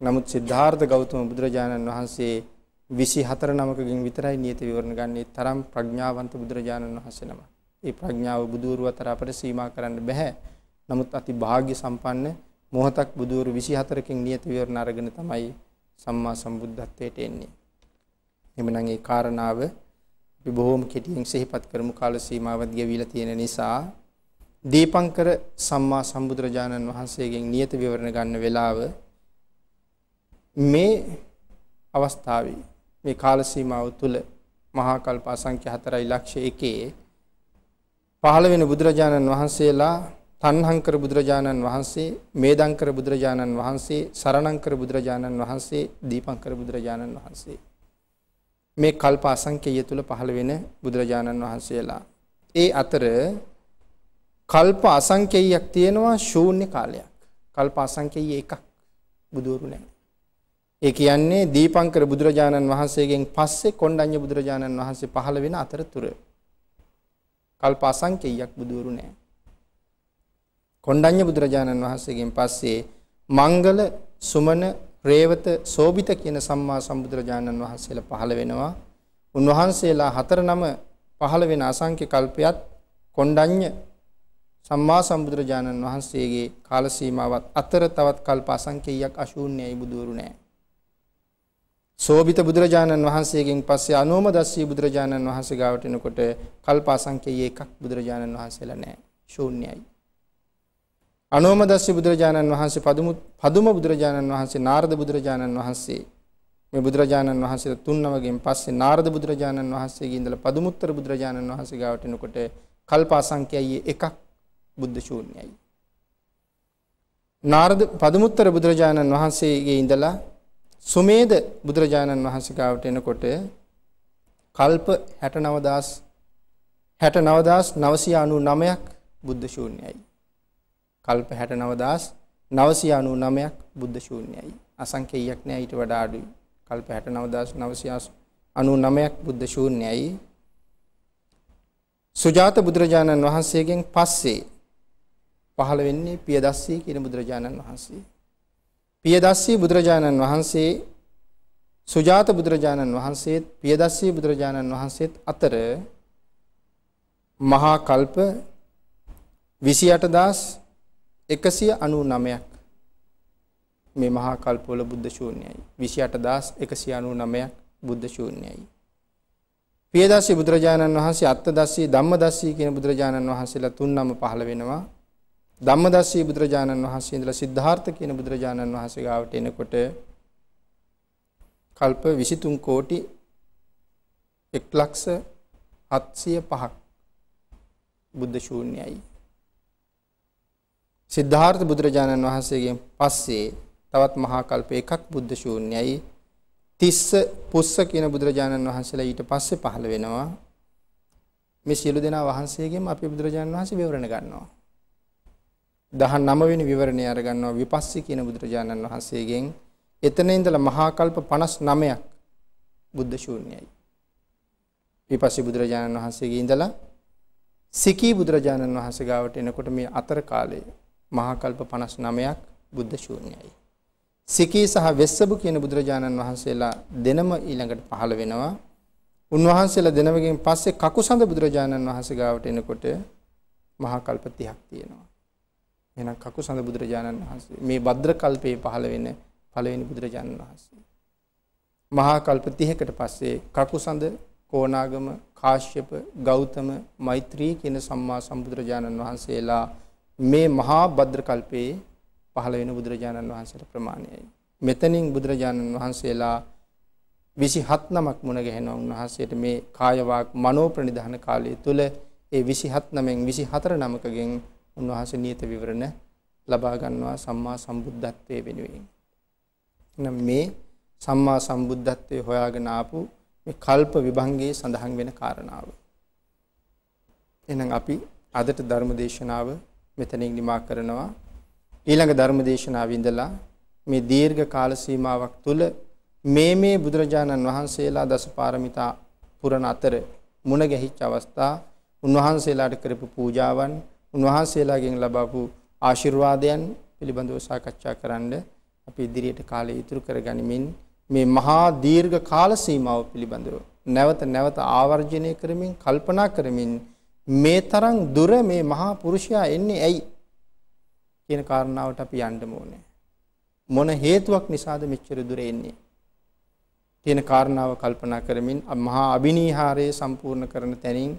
[SPEAKER 2] නමුත් සිද්ධාර්ථ ගෞතම බුදුරජාණන් වහන්සේ 24 නමකකින් විතරයි නියත විවරණ ගන්නේ තරම් ප්‍රඥාවන්ත බුදුරජාණන් වහන්සේ නම. ඒ ප්‍රඥාව බුදුවරු අතර අපට සීමා කරන්න බෑ. නමුත් අති වාග්ය සම්පන්න මොහතක් බුදුවරු 24කින් නියත විවරණ අරගෙන තමයි සම්මා සම්බුද්ධත්වයට එන්නේ. එමනම් ඒ කාරණාව අපි බොහෝම කෙටියෙන් සිහිපත් කරමු කාල සීමාවත් ගෙවිලා තියෙන නිසා දීපංකර සම්මා සම්බුදුරජාණන් වහන්සේගෙන් නියත විවරණ ගන්න වෙලාව මේ අවස්ථාවේ මේ කාල සීමාව තුළ මහා කල්ප අසංඛ්‍ය 4 ලක්ෂ 1 පහළ වෙන බුදුරජාණන් වහන්සේලා තණ්හංකර බුදුරජාණන් වහන්සේ මේදංකර බුදුරජාණන් වහන්සේ සරණංකර බුදුරජාණන් වහන්සේ දීපංකර බුදුරජාණන් වහන්සේ. මේ කල්ප අසංඛ්‍යය තුල පහළ වෙන බුදුරජාණන් වහන්සේලා. ඒ අතර කල්ප අසංඛ්‍යයක් තියෙනවා ශූන්‍ය කාලයක්. කල්ප අසංඛ්‍යය එකක් බුදුවරු නැහැ. ඒ කියන්නේ දීපංකර බුදුරජාණන් වහන්සේගෙන් පස්සේ කොණ්ඩඤ්ඤ බුදුරජාණන් වහන්සේ පහළ වෙන අතරතුර. කල්ප අසංඛ්‍යයක් බුදුවරු නැහැ. කොණ්ඩඤ්ඤ බුදුරජාණන් වහන්සේගෙන් පස්සේ මංගල සුමන රේවත සෝබිත කියන සම්මා සම්බුදුරජාණන් වහන්සේලා පහළ වෙනවා. උන්වහන්සේලා හතර නම පහළ වෙන අසංඛ්‍ය කල්පයත් කොණ්ඩඤ්ඤ සම්මා සම්බුදුරජාණන් වහන්සේගේ කාල සීමාවත් අතර තවත් කල්ප අසංඛ්‍යයක් අශූන්‍යයි බුදුවරු නැහැ. සෝබිත බුදුරජාණන් වහන්සේගෙන් පස්සේ අනෝමදස්සී බුදුරජාණන් වහන්සේ ගාවට එනකොට කල්පාසංඛ්‍යයේ එකක් බුදුරජාණන් වහන්සේලා නැහැ. ශූන්‍යයි. අනෝමදස්සී බුදුරජාණන් වහන්සේ පදුමු පදුම බුදුරජාණන් වහන්සේ නාරද බුදුරජාණන් වහන්සේ මේ බුදුරජාණන් වහන්සේ තුන්නවගෙන් පස්සේ නාරද බුදුරජාණන් වහන්සේගේ ඉඳලා පදුමුත්තර බුදුරජාණන් වහන්සේ ගාවට එනකොට කල්පාසංඛ්‍යයේ එකක් බුද්ධ ශූන්‍යයි. නාරද පදුමුත්තර බුදුරජාණන් වහන්සේගේ ඉඳලා සුමේද බුදුරජාණන් වහන්සේ ගාවට එනකොට කල්ප 69000 69999ක් බුද්ධ ශූන්‍යයි. කල්ප 69999ක් බුද්ධ ශූන්‍යයි. අසංඛේයයක් නෑ ඊට වඩා අඩුයි. කල්ප 69999ක් බුද්ධ ශූන්‍යයි. සුජාත බුදුරජාණන් වහන්සේගෙන් පස්සේ පහළ වෙන්නේ පියදස්සී කියන බුදුරජාණන් වහන්සේ. පියදස්සී බුදුරජාණන් වහන්සේ සුජාත බුදුරජාණන් වහන්සේත් පියදස්සී බුදුරජාණන් වහන්සේත් අතර මහා කල්ප 28199ක් මේ මහා කල්පවල බුද්ධ ශූන්‍යයි. 28199ක් බුද්ධ ශූන්‍යයි. පියදස්සී බුදුරජාණන් වහන්සේ අත්තදස්සී ධම්මදස්සී කියන බුදුරජාණන් වහන්සේලා තුන් නම පහළ වෙනවා. ධම්මදස්සී බුදුරජාණන් වහන්සේ ඉඳලා සිද්ධාර්ථ කියන බුදුරජාණන් වහන්සේ ගාවට එනකොට කල්ප 23 කෝටි 1 ලක්ෂ 705ක් බුද්ධ ශූන්‍යයි. සිද්ධාර්ථ බුදුරජාණන් වහන්සේගෙන් පස්සේ තවත් මහා කල්ප එකක් බුද්ධ ශූන්‍යයි. තිස්ස පුස්ස කියන බුදුරජාණන් වහන්සේලා ඊට පස්සේ පහළ වෙනවා. මේ සියලු දෙනා වහන්සේගෙන් අපි බුදුරජාණන් වහන්සේ විවරණ ගන්නවා. 19 වෙනි විවරණය අරගන්නවා විපස්සී කියන බුදුරජාණන් වහන්සේගෙන් එතන ඉඳලා මහා කල්ප 59ක් බුද්ධ ශූන්‍යයි. විපස්සී බුදුරජාණන් වහන්සේගේ ඉඳලා සිකී බුදුරජාණන් වහන්සේ ගාවට එනකොට මේ අතර කාලයේ මහා කල්ප 59ක් බුද්ධ ශූන්‍යයි. සිකී සහ වෙස්සබු කියන බුදුරජාණන් වහන්සේලා දෙනම ඊළඟට පහළ වෙනවා. උන්වහන්සේලා දෙනමගෙන් පස්සේ කකුසඳ බුදුරජාණන් වහන්සේ ගාවට එනකොට මහා කල්ප 30ක් තියෙනවා. එහෙනම් කකුසඳ බුදුරජාණන් වහන්සේ මේ භද්‍ර කල්පයේ පහළ වෙන පළවෙනි බුදුරජාණන් වහන්සේ. මහා කල්ප 30කට පස්සේ කකුසඳ කෝණාගම කාශ්‍යප ගෞතම මෛත්‍රී කියන සම්මා සම්බුදුරජාණන් වහන්සේලා මේ මහා භද්‍ර කල්පයේ පහළ වෙන බුදුරජාණන් වහන්සේලා ප්‍රමාණයයි. මෙතනින් බුදුරජාණන් වහන්සේලා 27 නමක් මුණ ගැහෙනවා උන්වහන්සේට මේ කාය වාක් මනෝ ප්‍රනිධාන කාලය තුල ඒ 27 නමෙන් 24 නමකගෙන් උන්වහන්සේ නියත විවරණ ලබා ගන්නවා සම්මා සම්බුද්ධත්වයේ වෙනුවෙන්. එහෙනම් මේ සම්මා සම්බුද්ධත්වයේ හොයාගෙන ආපු මේ කල්ප විභංගයේ සඳහන් වෙන කාරණාව. එහෙනම් අපි අදට ධර්ම දේශනාව මෙතනින් නිමා කරනවා. ඊළඟ ධර්ම දේශනාව ඉඳලා මේ දීර්ඝ කාල සීමාවක් තුල මේ මේ බුදුරජාණන් වහන්සේලා දසපාරමිතා පුරණ අතර මුණ ගැහිච්ච අවස්ථා උන්වහන්සේලාට කරපු පූජාවන් උන්වහන්සේලාගෙන් ලබපු ආශිර්වාදයන් පිළිබඳව සාකච්ඡා කරන්න අපි ඉදිරියට කාලය ඉතුරු කරගනිමින් මේ මහා දීර්ඝ කාල සීමාව පිළිබඳව නැවත නැවත ආවර්ජනය කරමින් කල්පනා කරමින් මේ තරම් දුර මේ මහා පුරුෂයා එන්නේ ඇයි කියන කාරණාවට අපි යන්න ඕනේ. මොන හේතුවක් නිසාද මෙච්චර දුර එන්නේ? කියන කාරණාව කල්පනා කරමින් මහා අබිනීහාරයේ සම්පූර්ණ කරන තැනින්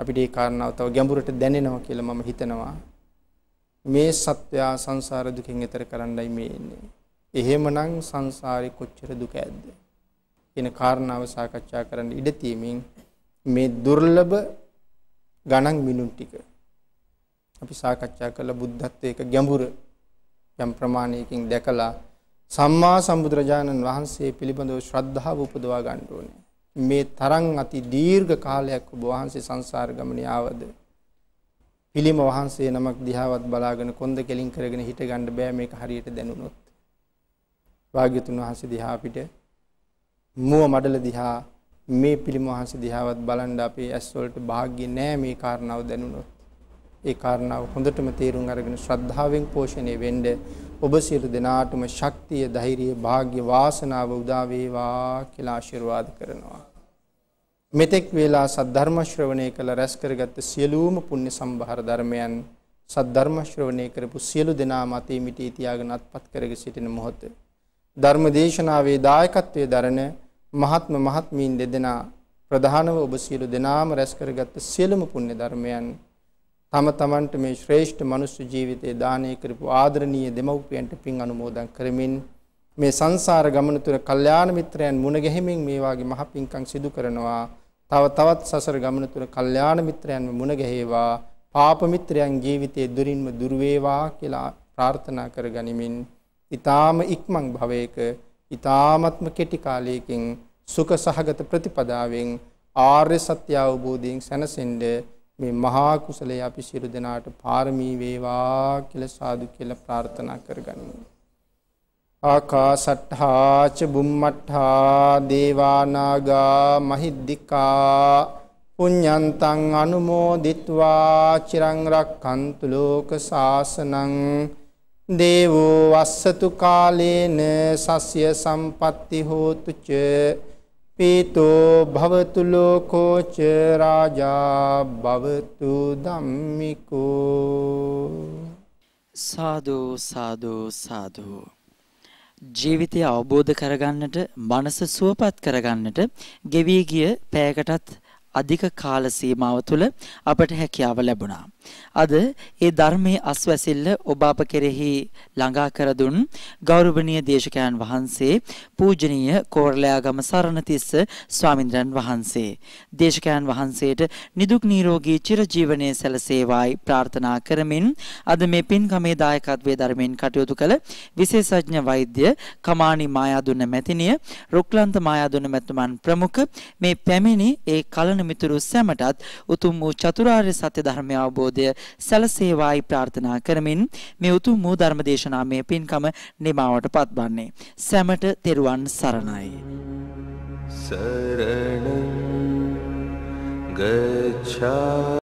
[SPEAKER 2] අපිට මේ කාරණාව තව ගැඹුරට දැනෙනවා කියලා මම හිතනවා. මේ සත්වයා සංසාර දුකෙන් එතර කරන්නයි මේ එන්නේ. එහෙමනම් සංසාරේ කොච්චර දුක ඇද්ද? කියන කාරණාව සාකච්ඡා කරන්න ඉඩ තියෙමින් මේ දුර්ලභ ගණන් මිනුම් ටික අපි සාකච්ඡා කළ බුද්ධත්වයක ගැඹුර යම් ප්‍රමාණයකින් දැකලා සම්මා සම්බුදුරජාණන් වහන්සේ පිළිබඳව ශ්‍රද්ධාව උපදවා ගන්න ඕනේ. මේ තරම් අති දීර්ඝ කාලයක් ඔබ වහන්සේ සංසාර ගමනේ ආවද පිළිම වහන්සේ නමක් දිහාවත් බලාගෙන කොන්ද කෙලින් කරගෙන හිට ගන්න බෑ මේක හරියට දැනුනොත්. භාග්‍යතුන් වහන්සේ දිහා අපිට මුව මඩල දිහා මේ පිළිම වහන්සේ දිහාවත් බලන්න අපේ ඇස් වලට වාග්ය නෑ මේ කාරණාව දැනුනොත්. ඒ කාරණාව හොඳටම තේරුම් අරගෙන ශ්‍රද්ධාවෙන් පෝෂණය වෙන්න ඔබ සියලු දෙනාටම ශක්තිය, ධෛර්යය, වාග්ය, වාසනාව උදා වේවා කියලා ආශිර්වාද කරනවා. මෙතෙක් වේලා සද්ධර්ම ශ්‍රවණය කළ රැස් කරගත් සියලුම පුණ්‍ය සම්භාර ධර්මයන් සද්ධර්ම ශ්‍රවණය කරපු සියලු දෙනා මතේ මිටී තියාගෙන අත්පත් කරගෙන සිටින මොහොත ධර්ම දේශනාවේ දායකත්වයේ දරන මහත්ම මහත්මීන් දෙදෙනා ප්‍රධානව ඔබ සියලු දෙනාම රැස් කරගත් සියලුම පුණ්‍ය ධර්මයන් තම තමන්ට මේ ශ්‍රේෂ්ඨ මනුස්ස ජීවිතය දානය කරපු ආදරණීය දෙමව්පියන්ට පින් අනුමෝදන් කරමින් මේ සංසාර ගමන තුර කල්යාණ මිත්‍රයන් මුණ ගැහිමින් මේ වාගේ මහ පිංකම් සිදු කරනවා. තව තවත් සසර ගමන තුර කල්යාණ මිත්‍රයන් මුණ ගැහේවා. පාප මිත්‍රයන් ජීවිතයේ දුරින්ම දුර වේවා කියලා ප්‍රාර්ථනා කරගනිමින් ඊ타ම ඉක්මන් භවයක ඊ타ත්ම කෙටි කාලයකින් සුඛ සහගත ප්‍රතිපදාවෙන් ආර්ය සත්‍ය අවබෝධයෙන් සැනසෙන්න මේ මහා කුසලයේ අපි සියලු දෙනාට පාරමී වේවා කියලා සාදු කියලා ප්‍රාර්ථනා කරගනිමු. ආකාසට්ඨා ච බුම්මට්ඨා දේවා නාග මහිද්దికා පුඤ්ඤන්තං අනුමෝදිත්වා චිරං රක්ඛන්තු ලෝක සාසනං දේවෝ වස්සතු කාලේන සස්ය සම්පatti හෝතු ච පීතෝ භවතු ලෝකෝච රාජා භවතු ධම්මිකෝ
[SPEAKER 1] සාදු සාදු සාදු ජීවිතය අවබෝධ කරගන්නට මනස සුවපත් කරගන්නට ගෙවී ගිය පෑයකටත් අධික කාල සීමාව තුළ අපට හැකියාව ලැබුණා. අද ඒ ධර්මයේ අස්වැසිල්ල ඔබ අප කෙරෙහි ළඟා කර දුන්. ගෞරවනීය දේශකයන් වහන්සේ පූජනීය කෝරළයාගම සරණතිස්ස ස්වාමින්ද්‍රයන් වහන්සේ. දේශකයන් වහන්සේට නිදුක් නිරෝගී චිරජීවනයේ සැලසේවායි ප්‍රාර්ථනා කරමින් අද මේ පින්කමේ දායකත්වයේ ධර්මයෙන් කටයුතු කළ විශේෂඥ වෛද්‍ය කමානි මායාදුන්න මැතිණිය රුක්ලන්ත මායාදුන්න මැතිතුමන් ප්‍රමුඛ මේ පැමිණි ඒ කලන මිතුරු සැමටත් උතුම් වූ චතුරාර්ය සත්‍ය ධර්මය අවබෝධ අවබෝධය සැලසේවායි ප්‍රාර්ථනා කරමින් මේ උතුම් වූ ධර්මදේශනාමය පින්කම නිමාවට පත්වන්නේ. සැමට තෙරුවන් සරණයි.
[SPEAKER 3] සරණ ගච්ඡා